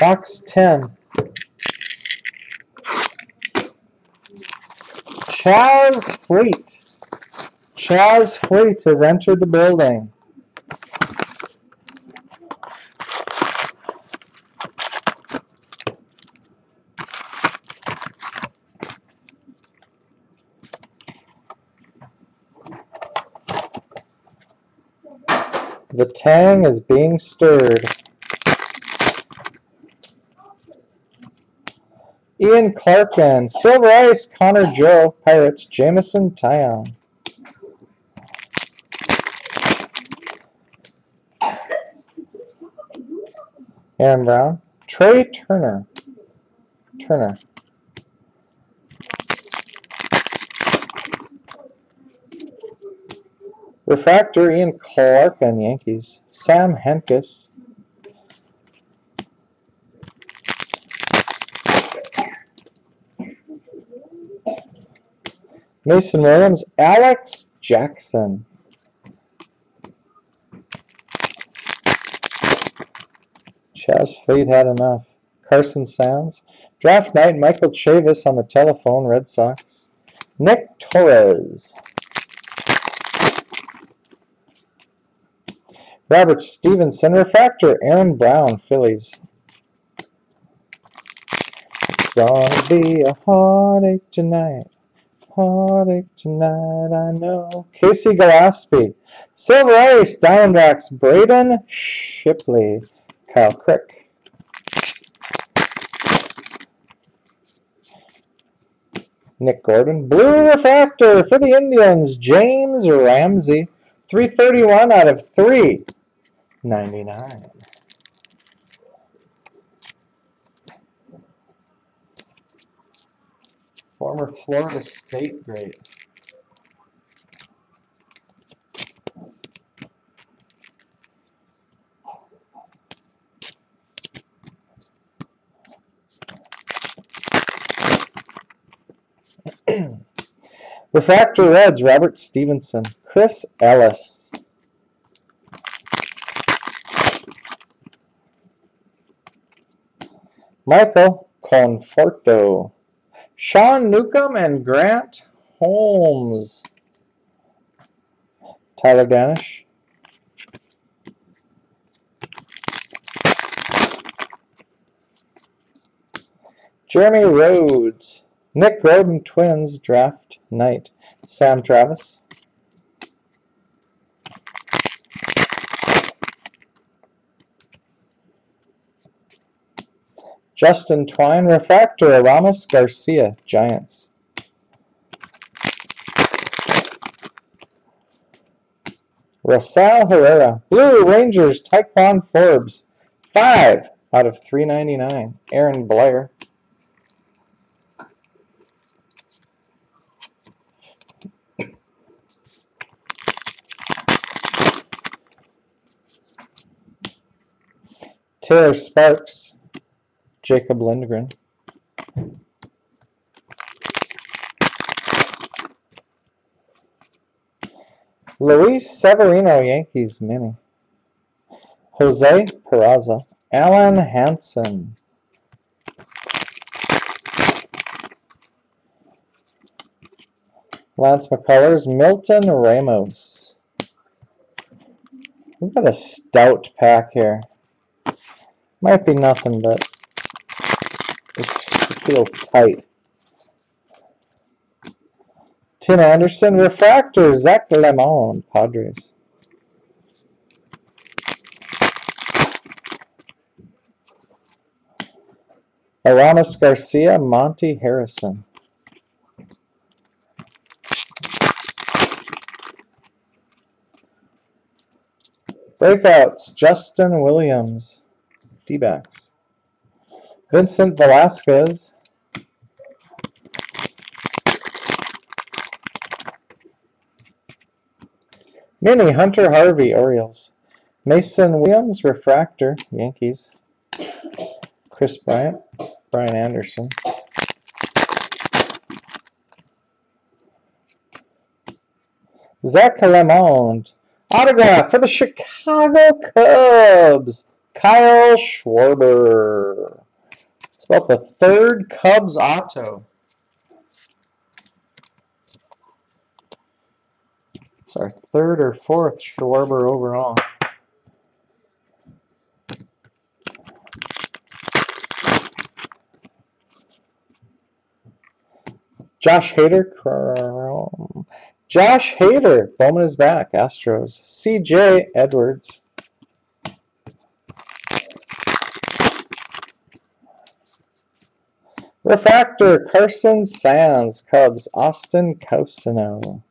Box 10. Chaz Fleet. Chaz Fleet has entered the building. The tang is being stirred. Ian Clarkin, Silver Ice, Connor Joe, Pirates, Jameson Taillon. Aaron Brown, Trea Turner, Turner. Refractor, Ian Clarkin, Yankees. Sam Hentges, Mason Williams, Alex Jackson. Chaz Fleet had enough. Carson Sands. Draft night, Michael Chavis on the telephone, Red Sox. Nick Torres. Robert Stephenson, Refractor, Aaron Brown, Phillies. It's gonna be a heartache tonight. Heartache tonight, I know. Casey Gillaspie. Silver Ace, Diamondbacks, Braden Shipley. Kyle Crick. Nick Gordon. Blue Refractor for the Indians, James Ramsey. 331 out of 399. Former Florida State great. <clears throat> Refractor Reds, Robert Stephenson. Chris Ellis. Michael Conforto. Sean Newcomb and Grant Holmes. Tyler Danish. Jeremy Rhoades. Nick Gordon Twins Draft Night. Sam Travis. Justin Twine Refractor Ramos Garcia Giants. Rosell Herrera Blue Rangers Ti'Quan Forbes 5 out of 399 Aaron Blair. Taylor Sparks Jacob Lindgren. Luis Severino, Yankees mini. Jose Peraza. Alen Hanson. Lance McCullers. Milton Ramos. We've got a stout pack here. Might be nothing, but feels tight. Tim Anderson, Refractor, Zach Lemond, Padres. Aramis Garcia, Monte Harrison. Breakouts, Justin Williams, D-backs. Vincent Velasquez. Mini Hunter Harvey, Orioles. Mason Williams, Refractor, Yankees. Kris Bryant, Brian Anderson. Zach Lemond, autograph for the Chicago Cubs, Kyle Schwarber. It's about the third Cubs auto. Sorry, third or fourth Schwarber overall. Josh Hader. Josh Hader, Bowman is back, Astros. CJ Edwards. Refractor, Carson Sands, Cubs, Austin Cousino.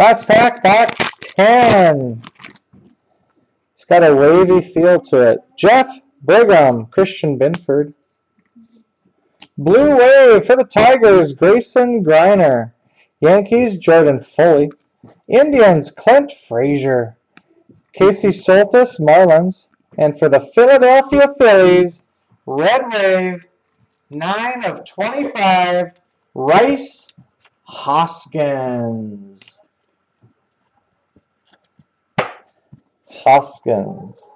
Last pack, box 10. It's got a wavy feel to it. Jeff Brigham, Christian Binford. Blue Wave for the Tigers, Grayson Greiner. Yankees, Jordan Foley. Indians, Clint Frazier. Casey Soltis, Marlins. And for the Philadelphia Phillies, Red Wave, 9 of 25, Rhys Hoskins. Hoskins.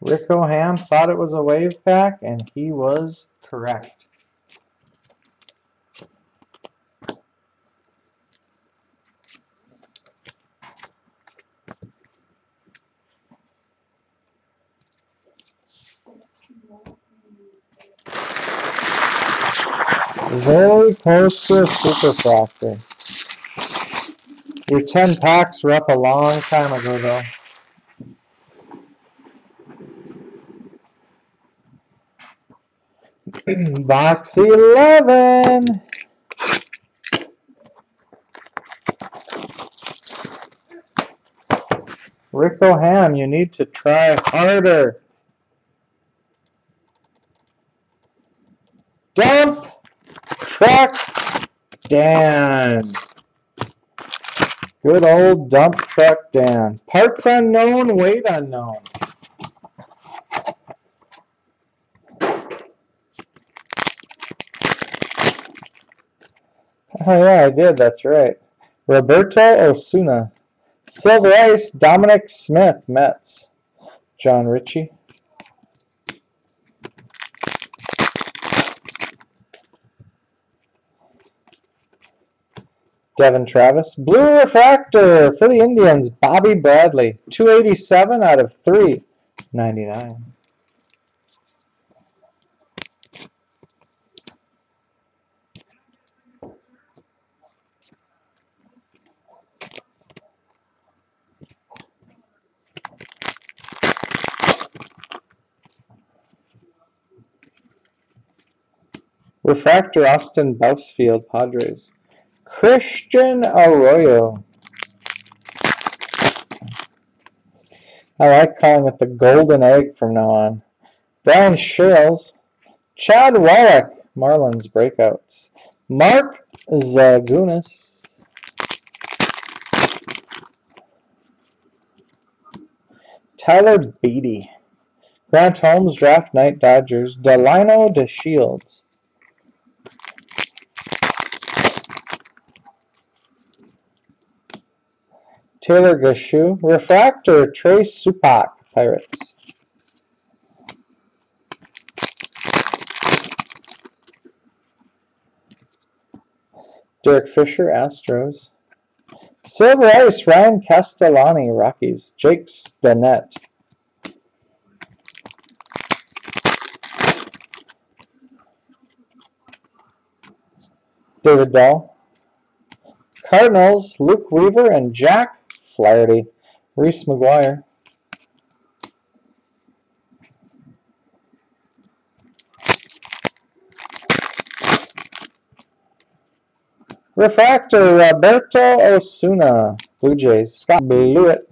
Rick O'Ham thought it was a wave pack, and he was correct. Very close to a super fractor. Your 10 packs were up a long time ago, though. <clears throat> Box 11. Rick O'Ham, you need to try harder. Dump truck Dan. Good old dump truck Dan. Parts unknown, weight unknown. Oh yeah, I did. That's right. Roberto Osuna. Silver Ice, Dominic Smith, Mets. John Ritchie. Devon Travis. Blue Refractor for the Indians, Bobby Bradley. 287 out of 399. Refractor Auston Bousfield, Padres. Christian Arroyo. I like calling it the golden egg from now on. Brian Schales. Chad Wallach, Marlins breakouts. Mark Zagunis. Tyler Beede. Grant Holmes, Draft Night Dodgers. Delino DeShields. Taylor Gushue. Refractor, Trace Supak, Pirates. Derek Fisher, Astros. Silver Ice, Ryan Castellani, Rockies. Jake Stinnett. David Dahl. Cardinals, Luke Weaver and Jack Flaherty, Reese McGuire. Refractor Roberto Osuna, Blue Jays, Scott Blewett.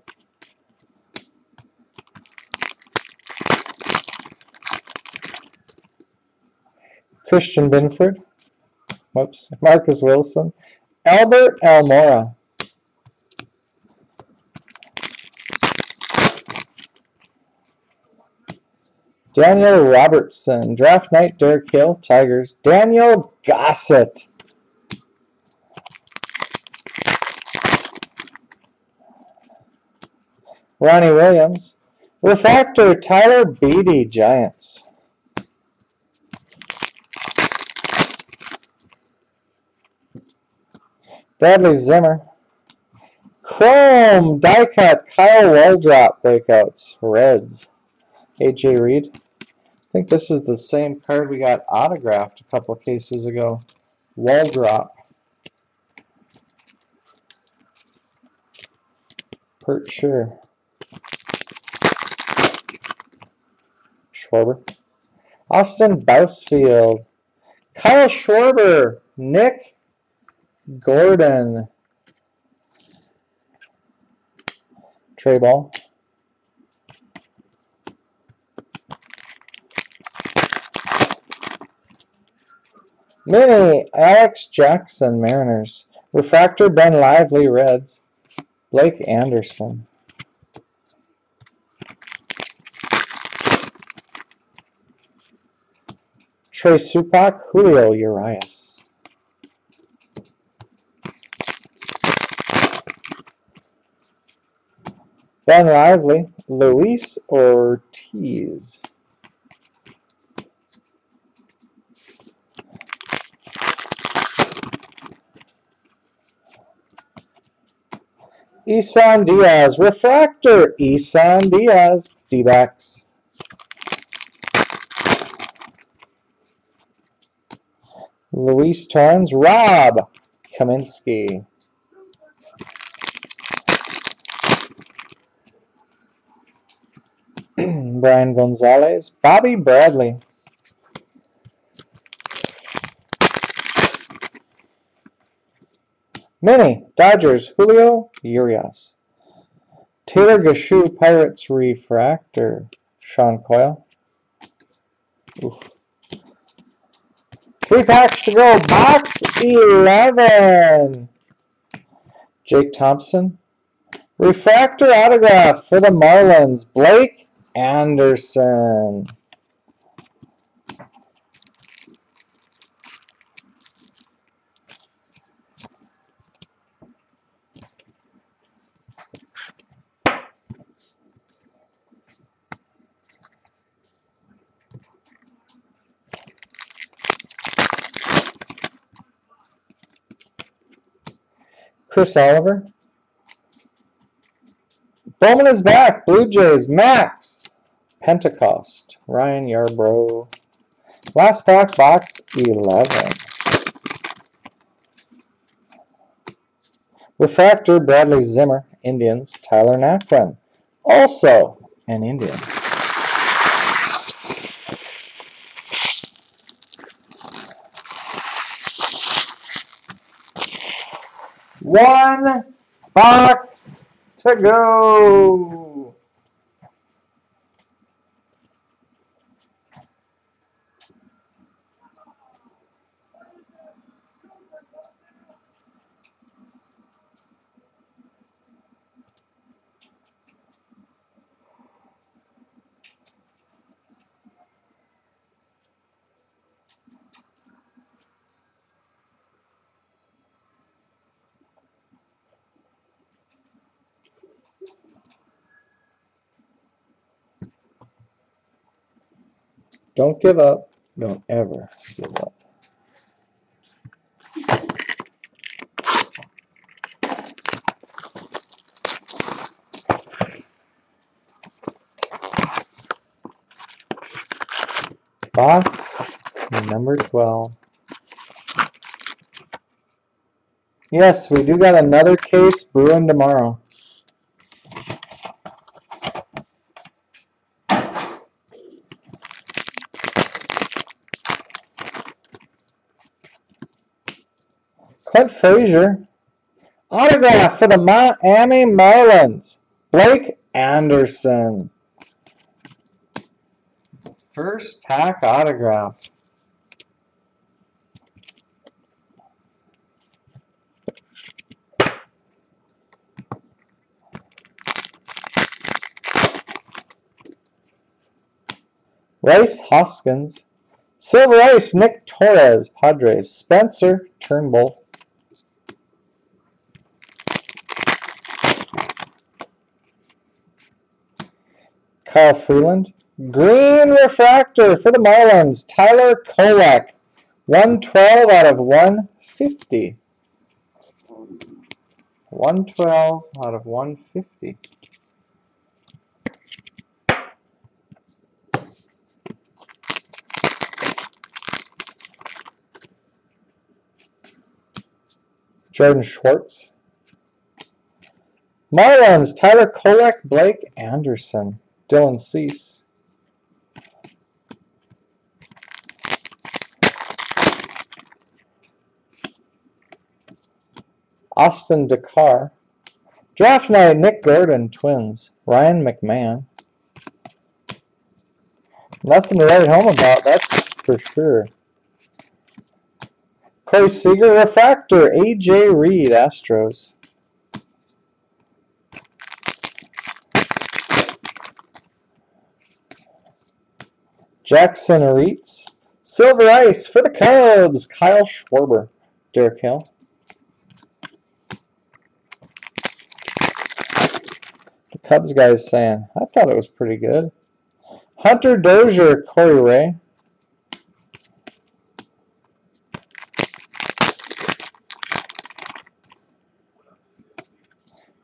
Christian Binford, whoops, Marcus Wilson, Albert Almora. Daniel Robertson. Draft night, Derek Hill, Tigers. Daniel Gossett. Ronnie Williams. Refractor, Tyler Beede, Giants. Bradley Zimmer. Chrome, die cut, Kyle Waldrop breakouts, Reds. AJ Reed. I think this is the same card we got autographed a couple cases ago. Waldrop. Pert sure. Schwarber. Auston Bousfield. Kyle Schwarber. Nick Gordon. Trey Ball. Mini, Alex Jackson, Mariners. Refractor, Ben Lively, Reds. Blake Anderson. Trey Supak, Julio Urias. Ben Lively, Luis Ortiz. Isan Diaz, Refractor, Isan Diaz, D-backs. Luis Torrens, Rob Kaminsky. <clears throat> Brian Gonzalez, Bobby Bradley. Mini, Dodgers, Julio Urias. Taylor Gushue, Pirates Refractor, Sean Coyle. Oof. Three packs to go, box 11. Jake Thompson. Refractor autograph for the Marlins, Blake Anderson. Chris Oliver. Bowman is back. Blue Jays. Max. Pentecost. Ryan Yarbrough. Last pack, box 11. Refractor, Bradley Zimmer. Indians. Tyler Naquin. Also an Indian. One box to go. Don't give up. Don't ever give up. Box number 12. Yes, we do got another case brewing tomorrow. Clint Frazier. Autograph for the Miami Marlins, Blake Anderson. First pack autograph. Rhys Hoskins. Silver Ice, Nick Torres, Padres. Spencer Turnbull. Kyle Freeland. Green Refractor for the Marlins, Tyler Kolek. 112 out of 150. 112 out of 150. Jordan Schwartz. Marlins, Tyler Kolek, Blake Anderson, Dylan Cease. Austin DeCarr. Draft night, Nick Gordon, Twins. Ryan McMahon. Nothing to write home about, that's for sure. Corey Seager, Refractor. AJ Reed, Astros. Jackson Reetz. Silver Ice for the Cubs. Kyle Schwarber. Derek Hill. The Cubs guy's saying, I thought it was pretty good. Hunter Dozier, Corey Ray.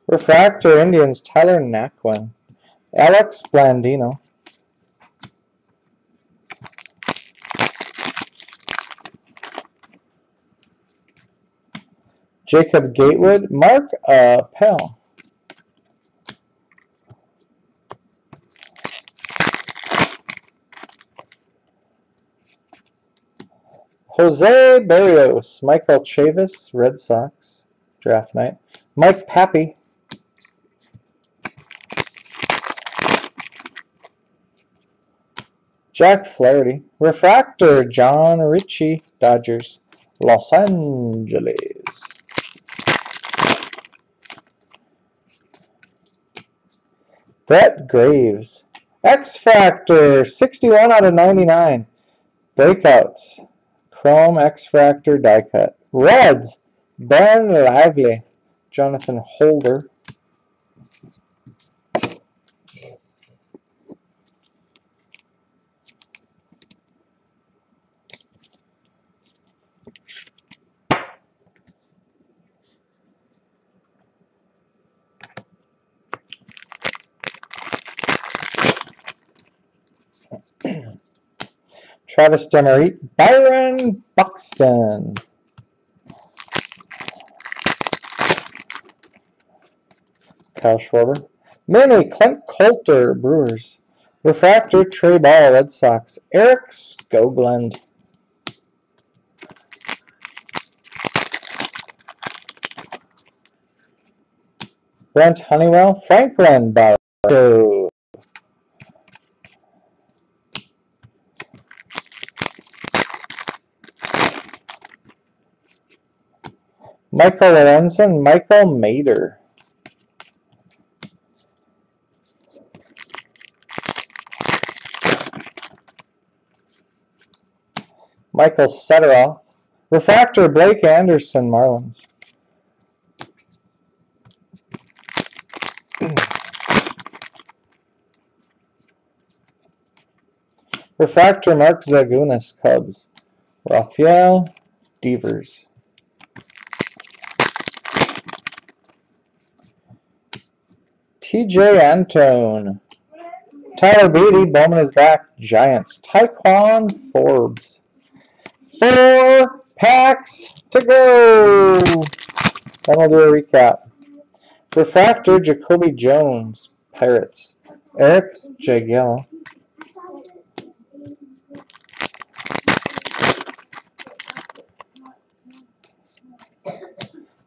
Refractor Indians, Tyler Naquin. Alex Blandino. Jacob Gatewood, Mark uh, Pell. Jose Berrios, Michael Chavis, Red Sox, draft night. Mike Papi. Jack Flaherty. Refractor, John Ritchie, Dodgers, Los Angeles. Brett Graves. X Factor, 61 out of 99. Breakouts. Chrome X Factor die cut. Reds. Ben Lively. Jonathan Holder. Travis Demeritte, Byron Buxton. Kyle Schwarber. Mini, Clint Coulter, Brewers. Refractor, Trey Ball, Red Sox. Eric Skoglund. Brent Honeywell, Franklin Barrow. Michael Lorenzen, Michael Mader. Michael Setteroff. Refractor, Blake Anderson, Marlins. Refractor, Mark Zagunis, Cubs. Rafael Devers. TJ Antone. Tyler Beede, Bowman is back. Giants. Ti'Quan Forbes. Four packs to go. Then we'll do a recap. Refractor, Jacoby Jones, Pirates. Eric Jagielo.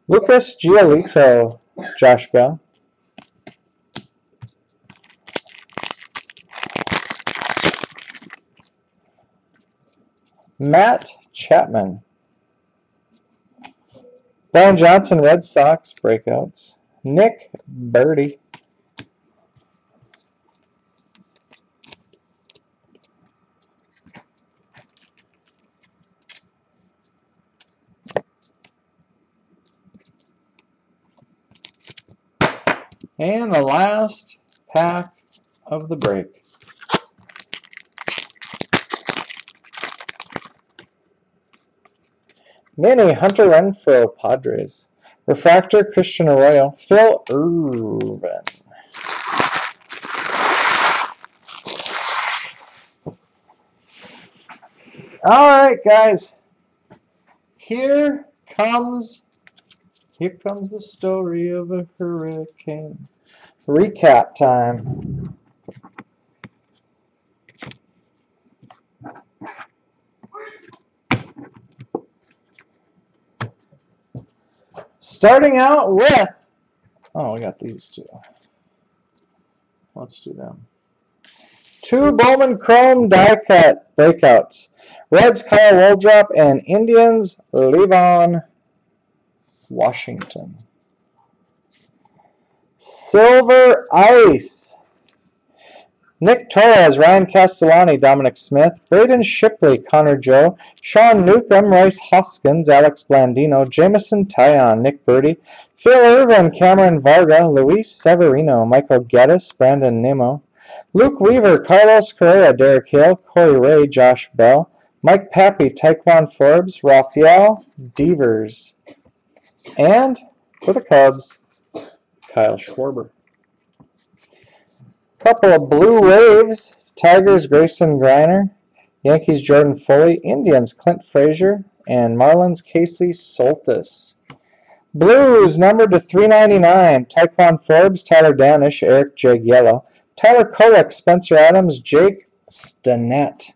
Lucas Giolito, Josh Bell. Matt Chapman. Brian Johnson, Red Sox breakouts. Nick Burdi. And the last pack of the break. Mini Hunter Renfroe Padres. Refractor Christian Arroyo. Phil Ervin. All right, guys. Here comes here comes the story of a hurricane. Recap time. Starting out with, oh, we got these two. Let's do them. Two Bowman Chrome die cut breakouts. Reds Kyle Waldrop and Indians Livan Washington. Silver Ice. Nick Torres, Ryan Castellani, Dominic Smith, Braden Shipley, Connor Joe, Sean Newcomb, Rhys Hoskins, Alex Blandino, Jameson Taillon, Nick Burdi, Phil Ervin, Cameron Varga, Luis Severino, Michael Gettys, Brandon Nimmo, Luke Weaver, Carlos Correa, Derek Hill, Corey Ray, Josh Bell, Mike Papi, Ti'Quan Forbes, Rafael Devers. And for the Cubs, Kyle Schwarber. Couple of Blue Waves, Tigers, Grayson Greiner, Yankees, Jordan Foley, Indians, Clint Frazier, and Marlins, Casey Soltis. Blues, numbered to 399, Ti'Quan Forbes, Tyler Danish, Eric Jagielo, Tyler Kolek, Spencer Adams, Jake Stinnett.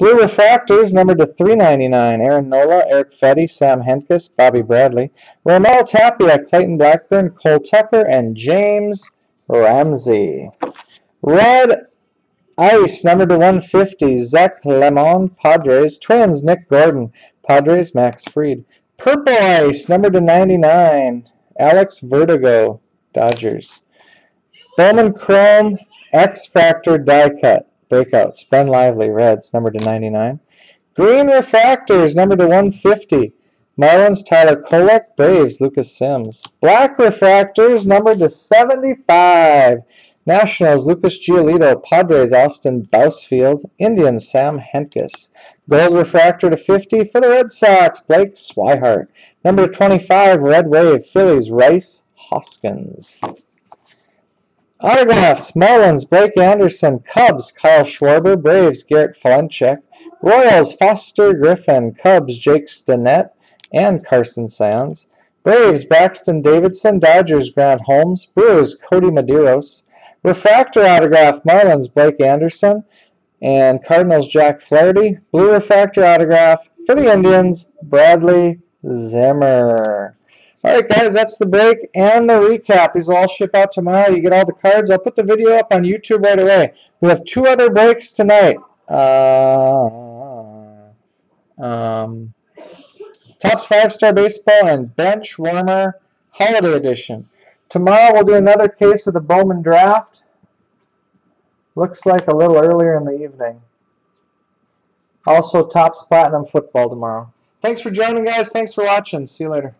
Blue Refractors, numbered to 399, Aaron Nola, Eric Fedde, Sam Hentges, Bobby Bradley, Raimel Tapia, Clayton Blackburn, Cole Tucker, and James Ramsey. Red Ice, number to 150, Zach Lemond, Padres. Twins, Nick Gordon, Padres, Max Fried. Purple Ice, number to 99, Alex Verdugo, Dodgers. Bowman Chrome, X Factor Die Cut, Breakouts, Ben Lively, Reds, number to 99. Green Refractors, number to 150, Marlins, Tyler Kolek, Braves, Lucas Sims. Black Refractors, number to 75, Nationals, Lucas Giolito, Padres, Auston Bousfield, Indians, Sam Hentges. Gold Refractor to 50 for the Red Sox, Blake Swihart. Number 25, Red Wave, Phillies, Rhys Hoskins. Autographs, Marlins, Blake Anderson, Cubs, Kyle Schwarber, Braves, Garrett Fulenchek, Royals, Foster Griffin, Cubs, Jake Stinnett, and Carson Sands. Braves, Braxton Davidson, Dodgers, Grant Holmes, Brewers, Kodi Medeiros, Refractor autograph, Marlins, Blake Anderson, and Cardinals, Jack Flaherty. Blue refractor autograph for the Indians, Bradley Zimmer. All right, guys, that's the break and the recap. These will all ship out tomorrow. You get all the cards. I'll put the video up on YouTube right away. We have two other breaks tonight. Uh, um, Topps five-star baseball and bench warmer holiday edition. Tomorrow we'll do another case of the Bowman draft. Looks like a little earlier in the evening. Also Topps Platinum football tomorrow. Thanks for joining, guys. Thanks for watching. See you later.